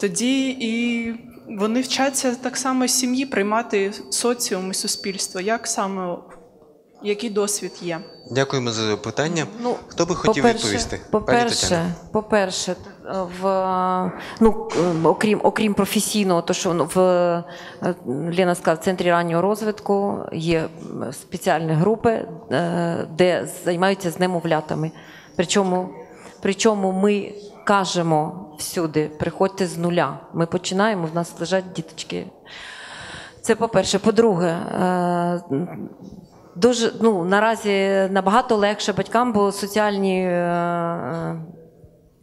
тоді і вони вчаться так само сім'ї приймати соціум і суспільство. Як саме який досвід є? Дякуємо за запитання. Ну, Хто би хотів по-перше, відповісти? По-перше, по-перше, в ну окрім окрім професійного, то що ну, в Лена сказала, в центрі раннього розвитку є спеціальні групи, е, де займаються з немовлятами. Причому, причому ми кажемо всюди: приходьте з нуля. Ми починаємо, в нас лежать діточки. Це по-перше. По-друге, е, дуже ну, наразі набагато легше батькам, бо соціальні е,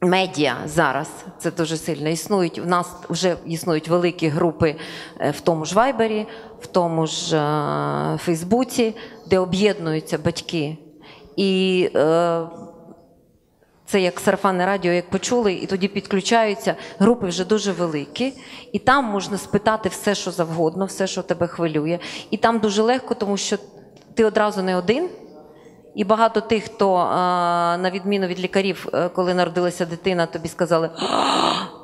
медіа зараз це дуже сильно існують. У нас вже існують великі групи е, в тому ж Вайбері, в тому ж е, Фейсбуці, де об'єднуються батьки. І Це як сарафанне радіо, як почули, і тоді підключаються. Групи вже дуже великі, і там можна спитати все, що завгодно, все, що тебе хвилює. І там дуже легко, тому що ти одразу не один. І багато тих, хто на відміну від лікарів, е, коли народилася дитина, тобі сказали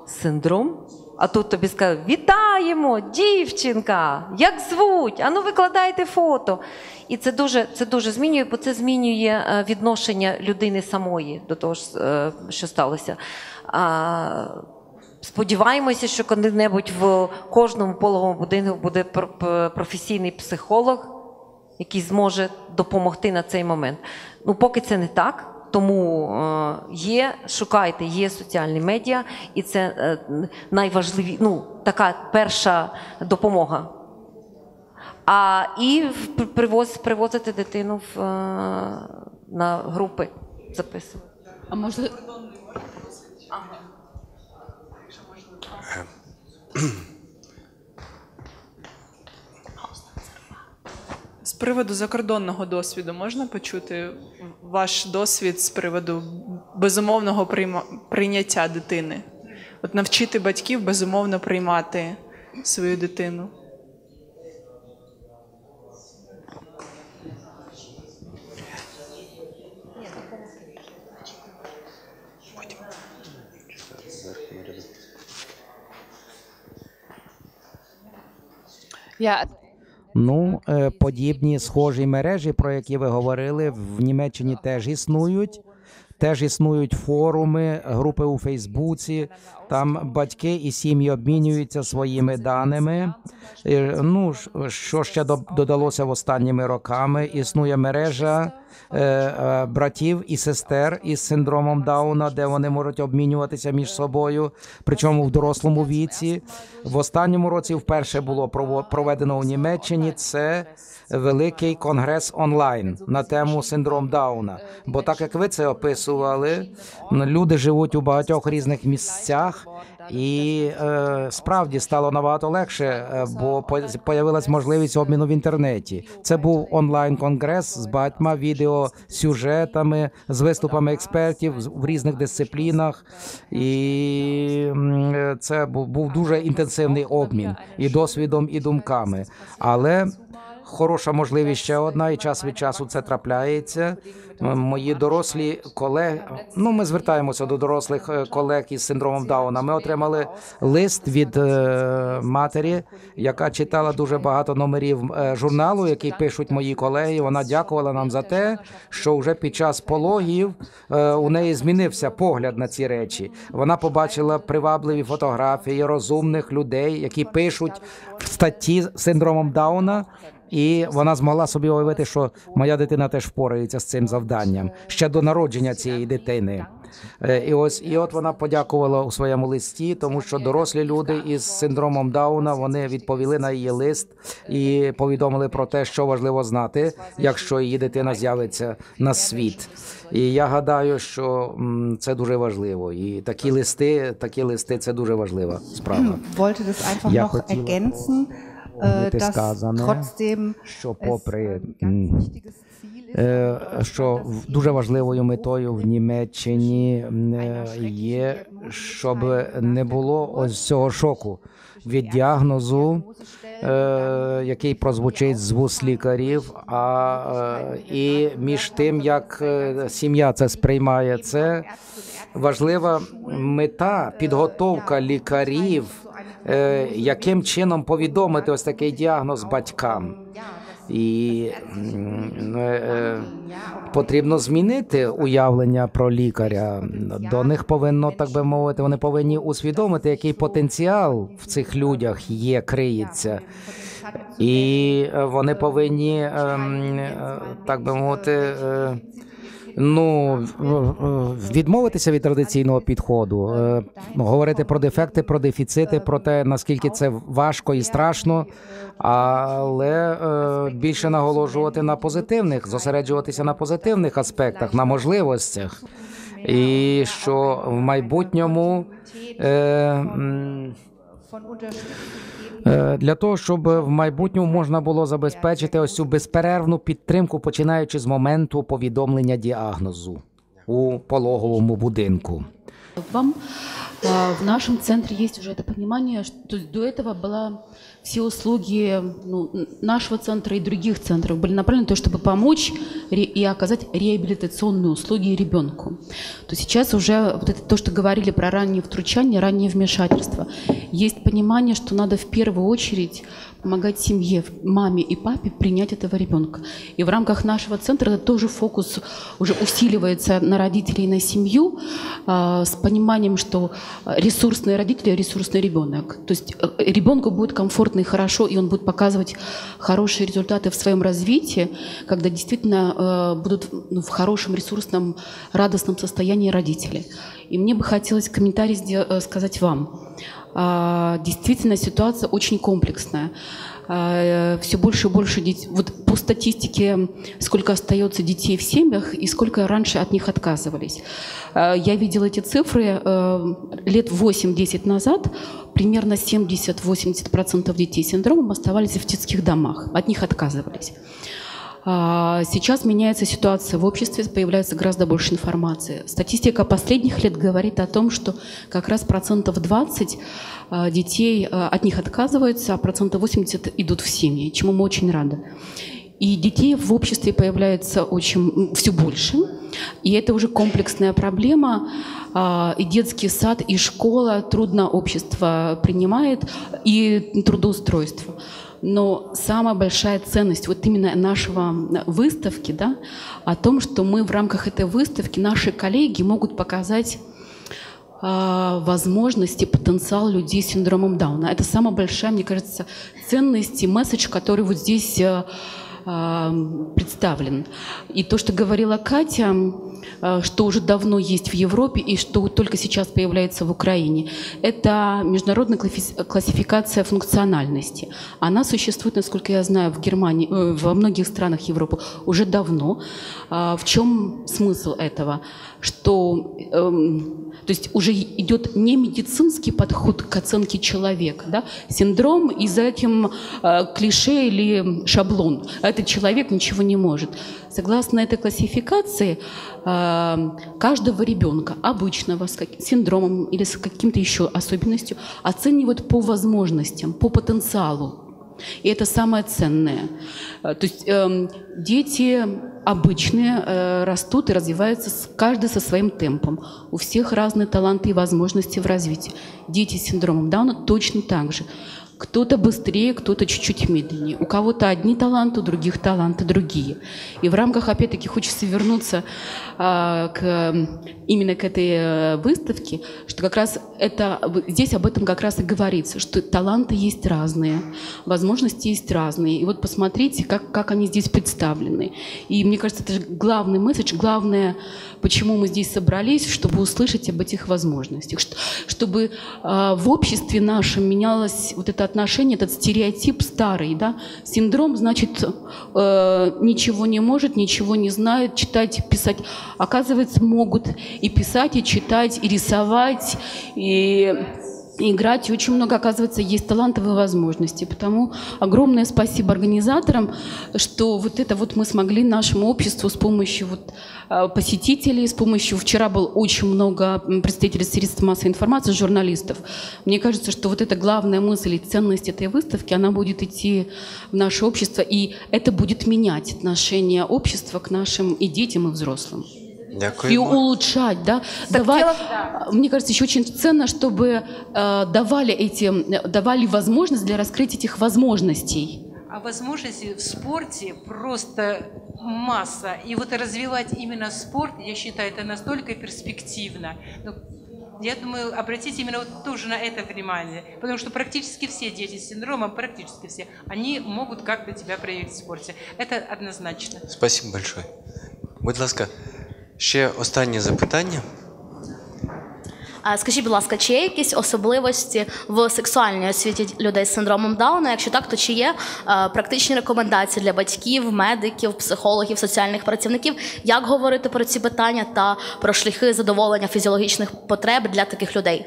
синдром. А тут тобі сказали: вітаємо, дівчинка! Як звуть? Ану, викладайте фото. І це дуже, це дуже змінює, бо це змінює е, відношення людини самої до того, е, що сталося. Сподіваємося, що коли-небудь в кожному пологовому будинку буде професійний психолог, який зможе допомогти на цей момент. Ну, поки це не так. Тому е, є, шукайте, є соціальні медіа, і це е, найважливі, ну, така перша допомога. А і привоз, привозити дитину в, е, на групи записувати. А може, приводу закордонного досвіду можна почути ваш досвід з приводу безумовного прийняття дитини? От навчити батьків безумовно приймати свою дитину. Ja, Ну, е, подібні схожі мережі, про які ви говорили, в Німеччині теж існують. Теж існують форуми, групи у Фейсбуці. Там батьки і сім'ї обмінюються своїми даними. Ну що ще додалося в останніми роками? Існує мережа е, е, братів і сестер із синдромом Дауна, де вони можуть обмінюватися між собою, причому в дорослому віці. В останньому році вперше було проведено у Німеччині це великий конгрес онлайн на тему синдром Дауна. Бо так як ви це описували, люди живуть у багатьох різних місцях. І е, справді стало набагато легше, е, бо по- появилась можливість обміну в інтернеті. Це був онлайн конгрес з багатьма відеосюжетами, з виступами експертів в різних дисциплінах. І е, це був дуже інтенсивний обмін і досвідом, і думками. Але хороша можливість ще одна, і час від часу це трапляється. Мої дорослі колеги, ну ми звертаємося до дорослих е, колег із синдромом Дауна. Ми отримали лист від е, матері, яка читала дуже багато номерів е, журналу, який пишуть мої колеги. Вона дякувала нам за те, що вже під час пологів у неї змінився погляд на ці речі. Вона побачила привабливі фотографії розумних людей, які пишуть статті з синдромом Дауна. І вона змогла собі уявити, що моя дитина теж впорається з цим завданням ще до народження цієї дитини. Е, І ось і от вона подякувала у своєму листі, тому що дорослі люди із синдромом Дауна вони відповіли на її лист і повідомили про те, що важливо знати, якщо її дитина з'явиться на світ. І я гадаю, що це дуже важливо. І такі листи, такі листи це дуже важлива справа. wollte das einfach noch хотіла ergänzen, dass сказане, trotzdem що попри Е, що дуже важливою метою в Німеччині е, є, щоб не було ось цього шоку від діагнозу, е, який прозвучить з вуст лікарів, а і між тим, як сім'я це сприймає, це важлива мета, підготовка лікарів, яким чином повідомити ось такий діагноз батькам. І е, е, потрібно змінити уявлення про лікаря. До них повинно, так би мовити, вони повинні усвідомити, який потенціал в цих людях є, криється. І е, вони повинні, ем, е, так би мовити, е, ну відмовитися від традиційного підходу, е, говорити про дефекти, про дефіцити, про те, наскільки це важко і страшно, але е, більше наголошувати на позитивних, зосереджуватися на позитивних аспектах, на можливостях, і що в майбутньому. Е, Е, Для того щоб в майбутньому можна було забезпечити ось цю безперервну підтримку, починаючи з моменту повідомлення діагнозу. у пологовому будинку. Вам в нашем центре есть уже это понимание, что до этого была все услуги ну, нашего центра и других центров были направлены на то, чтобы помочь и оказать реабилитационные услуги ребенку. То сейчас уже вот это то, что говорили про раннее втручание, раннее вмешательство. Есть понимание, что надо в первую очередь помогать семье, маме и папе принять этого ребенка. И в рамках нашего центра это тоже фокус уже усиливается на родителей и на семью а, с пониманием, что ресурсные родители, ресурсный ребенок. То есть э, ребенку будет комфортно и хорошо, и он будет показывать хорошие результаты в своем развитии, когда действительно э, будут ну, в хорошем ресурсном, радостном состоянии родители. И мне бы хотелось комментарий э, сказать вам. А, Действительно, ситуация очень комплексная. Все больше и больше детей. Вот по статистике, сколько остается детей в семьях и сколько раньше от них отказывались. А, Я видела эти цифры э, лет 8-10 назад. Примерно 70-80% детей с синдромом оставались в детских домах. От них отказывались. А, Сейчас меняется ситуация в обществе, появляется гораздо больше информации. Статистика последних лет говорит о том, что как раз процентов 20 а, детей а, от них отказываются, а процентов 80 идут в семьи, чему мы очень рады. И детей в обществе появляется очень все больше, и это уже комплексная проблема. И детский сад, и школа трудно общество принимает, и трудоустройство. Но самая большая ценность вот именно нашего выставки, да, о том, что мы в рамках этой выставки, наши коллеги могут показать а, возможности, потенциал людей с синдромом Дауна. Это самая большая, мне кажется, ценность и месседж, который вот здесь э, представлен. И то, что говорила Катя, э, что уже давно есть в Европе и что только сейчас появляется в Украине, это международная классифи- классификация функциональности. Она существует, насколько я знаю, в Германии, э, во многих странах Европы уже давно. А, В чем смысл этого? Что эм, то есть уже идет не медицинский подход к оценке человека, да? синдром и за этим э, клише или шаблон. Этот человек ничего не может. Согласно этой классификации, э, каждого ребенка, обычного, с синдромом или с каким-то еще особенностью, оценивают по возможностям, по потенциалу. И это самое ценное. Э, То есть эм, дети обычные э, растут и развиваются с- каждый со своим темпом. У всех разные таланты и возможности в развитии. Дети с синдромом Дауна точно так же. Кто-то быстрее, кто-то чуть-чуть медленнее. У кого-то одни таланты, у других таланты другие. И в рамках, опять-таки, хочется вернуться а, к, именно к этой э, выставке, что как раз это, здесь об этом как раз и говорится, что таланты есть разные, возможности есть разные. И вот посмотрите, как, как они здесь представлены. И мне кажется, это же главный месседж, главное, почему мы здесь собрались, чтобы услышать об этих возможностях, что- чтобы а, в обществе нашем менялось вот это отношение, этот стереотип старый, да, синдром, значит, э, ничего не может, ничего не знает, читать, писать. Оказывается, могут и писать, и читать, и рисовать, и играть. И очень много, оказывается, есть талантовые возможности. Потому огромное спасибо организаторам, что вот это вот мы смогли нашему обществу с помощью вот э, посетителей, с помощью... Вчера было очень много представителей средств массовой информации, журналистов. Мне кажется, что вот эта главная мысль и ценность этой выставки, она будет идти в наше общество, и это будет менять отношение общества к нашим и детям, и взрослым. И Дякуємо. улучшать, да. Давай, мне кажется, еще очень ценно, чтобы э, давали эти, давали возможность для раскрытия этих возможностей. А возможностей в спорте просто масса. И вот развивать именно спорт, я считаю, это настолько перспективно. Ну, я думаю, обратить именно вот тоже на это внимание. Потому что практически все дети с синдромом, практически все, они могут как-то тебя проявить в спорте. Это однозначно. Спасибо большое. Будь ласка, ще останнє запитання. Скажіть, будь ласка, чи є якісь особливості в сексуальній освіті людей з синдромом Дауна? Якщо так, то чи є е, практичні рекомендації для батьків, медиків, психологів, соціальних працівників, як говорити про ці питання та про шляхи задоволення фізіологічних потреб для таких людей?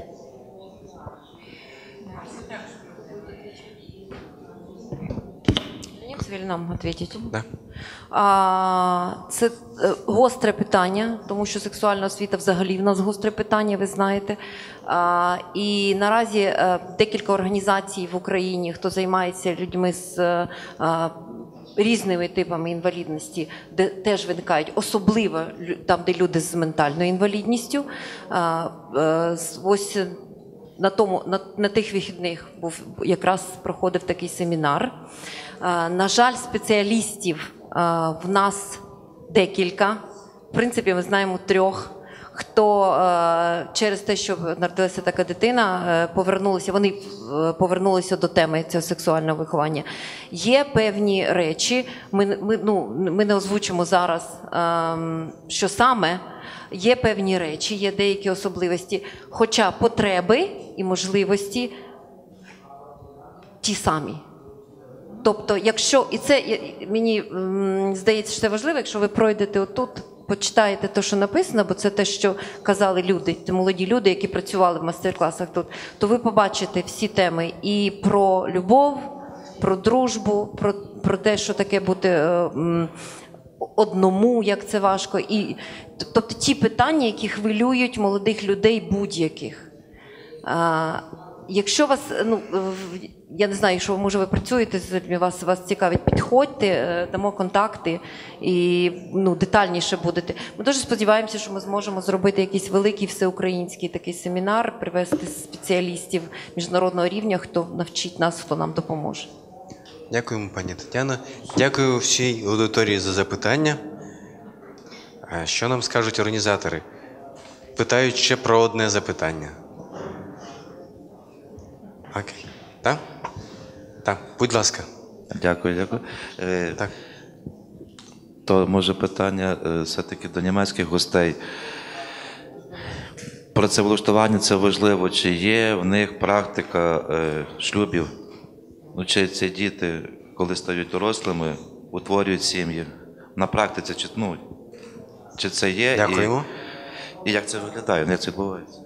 Дозволь нам відповідати. Да. А, це е, гостре питання, тому що сексуальна освіта взагалі в нас гостре питання, ви знаєте. А, і наразі е, декілька організацій в Україні, хто займається людьми з е, а, різними типами інвалідності, де теж виникають, особливо там, де люди з ментальною інвалідністю. Ось на тому на, на тих вихідних був якраз проходив такий семінар. Е, на жаль, спеціалістів е, в нас декілька. В принципі, ми знаємо трьох. Хто е, через те, що народилася така дитина, повернулися, вони повернулися до теми цього сексуального виховання. Є певні речі, ми, ми, ну, ми не озвучимо зараз, ем, що саме. Є певні речі, є деякі особливості, хоча потреби і можливості ті самі. Тобто, якщо і це мені здається, що це важливо, якщо ви пройдете отут, почитаєте те, що написано, бо це те, що казали люди, ті молоді люди, які працювали в майстер-класах тут, то ви побачите всі теми і про любов, про дружбу, про, про те, що таке бути. е, Одному, як це важко, і тобто ті питання, які хвилюють молодих людей будь-яких. А, якщо вас, ну я не знаю, що може ви працюєте з людьми, вас, вас цікавить, підходьте, е, дамо контакти і ну, детальніше будете. Ми дуже сподіваємося, що ми зможемо зробити якийсь великий всеукраїнський такий семінар, привезти спеціалістів міжнародного рівня, хто навчить нас, хто нам допоможе. Дякуємо, пані Тетяна. Дякую всій аудиторії за запитання. Що нам скажуть організатори? Питають ще про одне запитання. Окей. Так? Так, будь ласка. Дякую, дякую. Е, так. То може питання е, все-таки до німецьких гостей. Працевлаштування це важливо, чи є в них практика е, шлюбів? Ну, чи ці діти, коли стають дорослими, утворюють сім'ї? На практиці, чи, ну, чи це є? Дякуємо. І, і як це виглядає? Як це відбувається?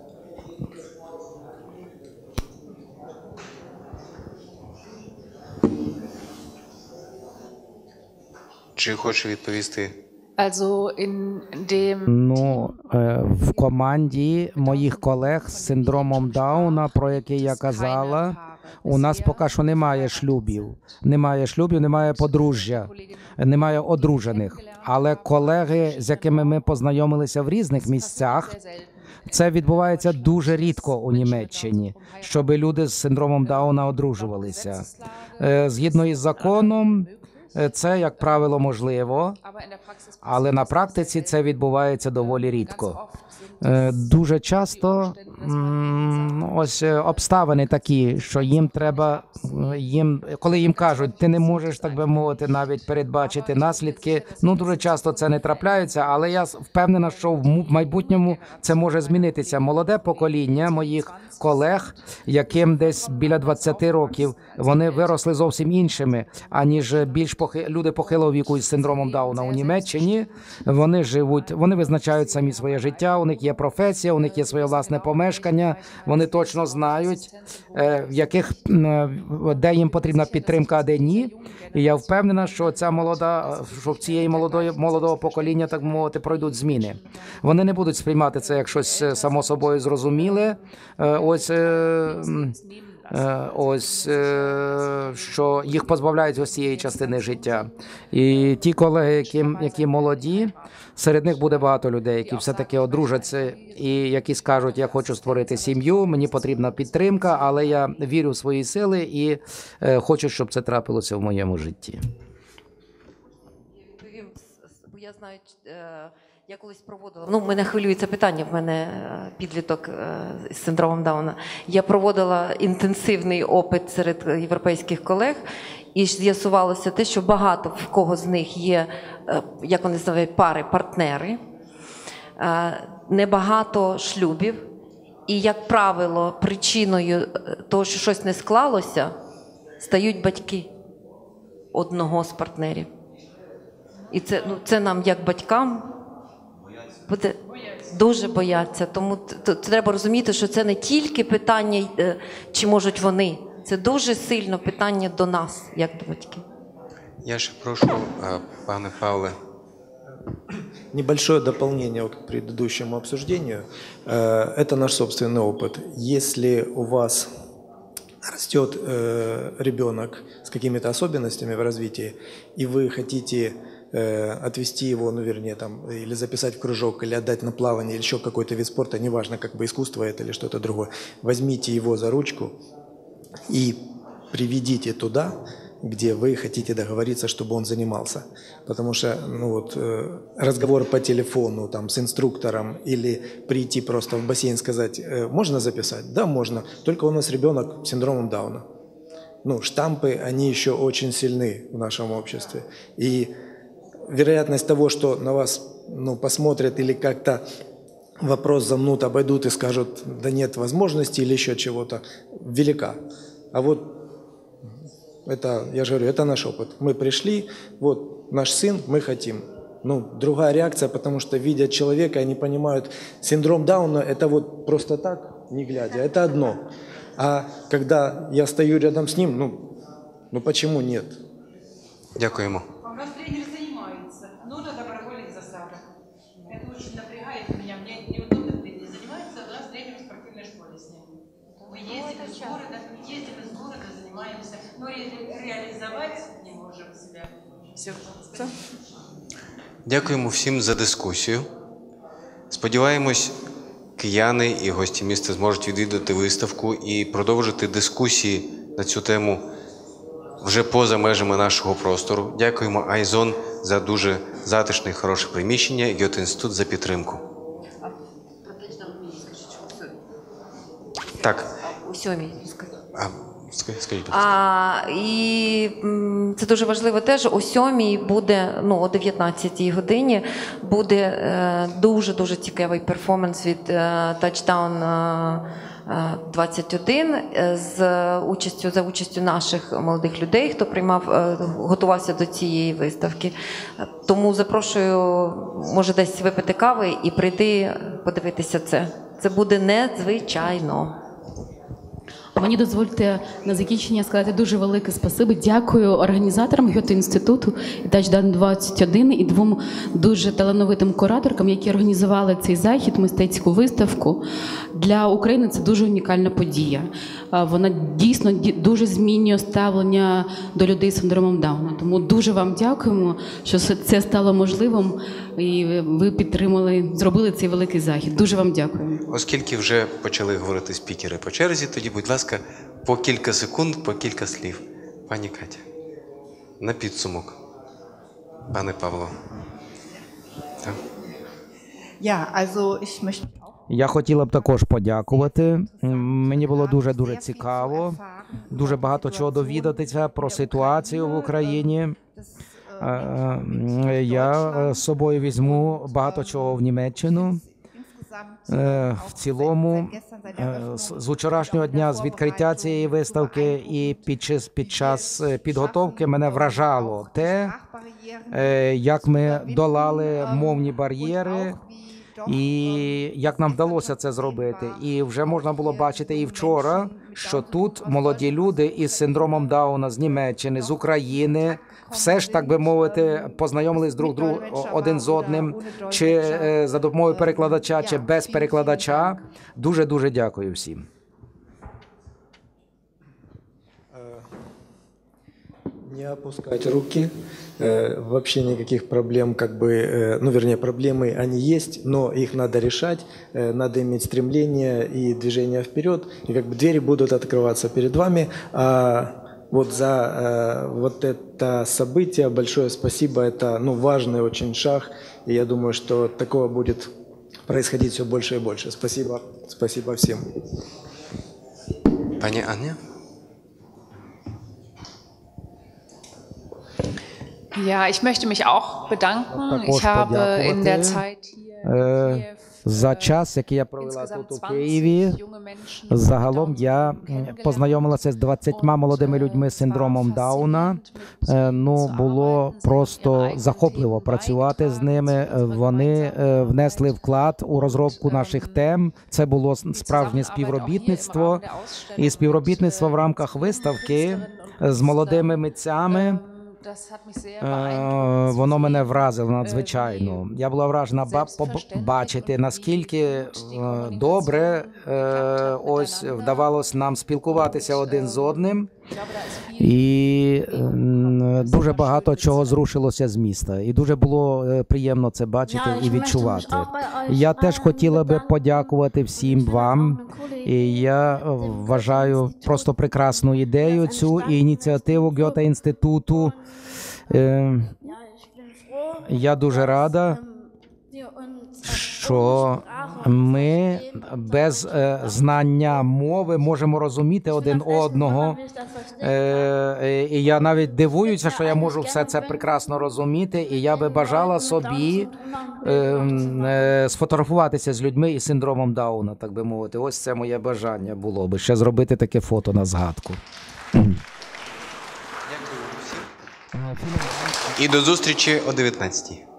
Чи хоче відповісти? Also in dem Ну, е, в команді моїх колег з синдромом Дауна, про який я казала, у нас поки що немає шлюбів. Немає шлюбів, немає подружжя, немає одружених. Але колеги, з якими ми познайомилися в різних місцях, це відбувається дуже рідко у Німеччині, щоб люди з синдромом Дауна одружувалися. Е, Згідно із законом, це як правило можливо, але на практиці це відбувається доволі рідко. Е, Дуже часто ось е, обставини такі, що їм треба е, їм, коли їм кажуть, ти не можеш так би мовити, навіть передбачити наслідки. Ну дуже часто це не трапляється, але я впевнена, що в му- майбутньому це може змінитися. Молоде покоління моїх колег, яким десь біля 20 років, вони виросли зовсім іншими, аніж більш похи... люди похилого віку із синдромом Дауна у Німеччині. Вони живуть, вони визначають самі своє життя. У них є професія, у них є своє власне помешкання. Вони точно знають, е, в яких е, де їм потрібна підтримка, а де ні. І я впевнена, що ця молода, що в цієї молодої молодого покоління, так мовити, пройдуть зміни. Вони не будуть сприймати це як щось е, само собою зрозуміле. Ось. Е, Ось е, що їх позбавляють ось цієї частини життя. І ті колеги, які, які молоді, серед них буде багато людей, які все таки одружаться і які скажуть: Я хочу створити сім'ю, мені потрібна підтримка, але я вірю в свої сили і е, хочу, щоб це трапилося в моєму житті. я знаю, я колись проводила. Ну, мене хвилює це питання. В мене е, підліток е, з синдромом Дауна. Я проводила інтенсивний опит серед європейських колег, і з'ясувалося те, що багато в кого з них є, е, як вони називають, пари, партнери, небагато шлюбів. І, як правило, причиною того, що щось не склалося, стають батьки одного з партнерів. І це, ну, це нам, як батькам, буде дуже бояться. Тому т- т- треба розуміти, що це не тільки питання, е, чи можуть вони, це дуже сильно питання до нас, як до батьків. Я ще прошу, е, пане Павле, Небольшое дополнение вот к предыдущему обсуждению. Э, Это наш собственный опыт. Если у вас растет э, ребенок с какими-то особенностями в развитии, и вы хотите э, отвести его, ну, вернее, там, или записать в кружок, или отдать на плавание, или еще какой-то вид спорта, неважно, как бы искусство это или что-то другое, возьмите его за ручку и приведите туда, где вы хотите договориться, чтобы он занимался. Потому что ну вот, э, разговор по телефону там, с инструктором или прийти просто в бассейн сказать, э, можно записать? Да, можно. Только у нас ребенок с синдромом Дауна. Ну, штампы, они еще очень сильны в нашем обществе. И вероятность того, что на вас ну, посмотрят или как-то вопрос замнут, обойдут и скажут, да нет возможности или еще чего-то, велика. А вот это, я же говорю, это наш опыт. Мы пришли, вот наш сын, мы хотим. Ну, другая реакция, потому что видят человека, они понимают, синдром Дауна – это вот просто так, не глядя, это одно. А когда я стою рядом с ним, ну, ну почему нет? дякуємо. Занимаемся, но ре- реализовать не можем себя. Все. Дякуємо всім за дискусію. Сподіваємось, кияни і гості міста зможуть відвідати виставку і продовжити дискусії на цю тему вже поза межами нашого простору. Дякуємо Айзон за дуже затишне і хороше приміщення і Гьоте-інститут за підтримку. Так, У сьомій. а, скажіть. А, і це дуже важливо теж. О сьомій буде, ну, о 19 годині буде е, дуже-дуже цікавий перформанс від е, Touchdown е, е, 21 е, з участю за участю наших молодих людей, хто приймав, готувався до цієї виставки. Тому запрошую, може, десь випити кави і прийти подивитися це. Це буде незвичайно. Мені дозвольте на закінчення сказати дуже велике спасибі. Дякую організаторам Гьоти інституту і Touchdown 21 і двом дуже талановитим кураторкам, які організували цей захід, мистецьку виставку. Для України це дуже унікальна подія. Вона дійсно дуже змінює ставлення до людей з синдромом Дауна. Тому дуже вам дякуємо, що це- це стало можливим, і ви підтримали, зробили цей великий захід. Дуже вам дякую. Оскільки вже почали говорити спікери по черзі, тоді, будь ласка, по кілька секунд, по кілька слів. Пані Катя, на підсумок. Пане Павло. Так. Ja, also ich möchte Я хотіла б також подякувати. Мені було дуже дуже цікаво, дуже багато чого довідатися про ситуацію в Україні. Е, е, Я е, з собою візьму багато чого в Німеччину. В цілому, з вчорашнього дня з відкриття цієї виставки і під час під час підготовки мене вражало те, як ми долали мовні бар'єри. І як нам вдалося це зробити, і вже можна було бачити і вчора, що тут молоді люди із синдромом Дауна з Німеччини, з України, все ж так би мовити, познайомились друг друг один з одним, чи е, за допомогою перекладача, чи без перекладача. Дуже дуже дякую всім. Не опускать руки, вообще никаких проблем, как бы, э, ну, вернее, проблемы они есть, но их надо решать, э, надо иметь стремление и движение вперед, и как бы двери будут открываться перед вами. А вот за э, вот это событие большое спасибо, это, ну, важный очень шаг, и я думаю, что такого будет происходить все больше и больше. Спасибо, спасибо всем. Пані? Ja, ich möchte mich auch bedanken. Ich habe in der. Zeit hier Е, За час, який я провела тут у Києві, загалом я познайомилася з 20 молодими людьми з синдромом Дауна. Е, Ну було просто захопливо працювати з ними. Е, Вони е, внесли вклад у розробку наших тем. Це було справжнє співробітництво і співробітництво в рамках виставки з молодими митцями. Е. Воно мене вразило надзвичайно. Я була вражена бачити, наскільки е, добре е, ось вдавалось нам спілкуватися один з одним. І дуже багато чого зрушилося з міста. І дуже було е, приємно це бачити і відчувати. Я теж хотіла би подякувати всім вам. І я е, вважаю просто прекрасну ідею цю ініціативу Гьота інституту. Е, Я дуже рада, що ми без е, знання мови можемо розуміти один одного. Е, е, І я навіть дивуюся, що я можу все це прекрасно розуміти, і я би бажала собі е, е, сфотографуватися з людьми із синдромом Дауна, так би мовити. Ось це моє бажання було би ще зробити таке фото на згадку. І до зустрічі о 19-й.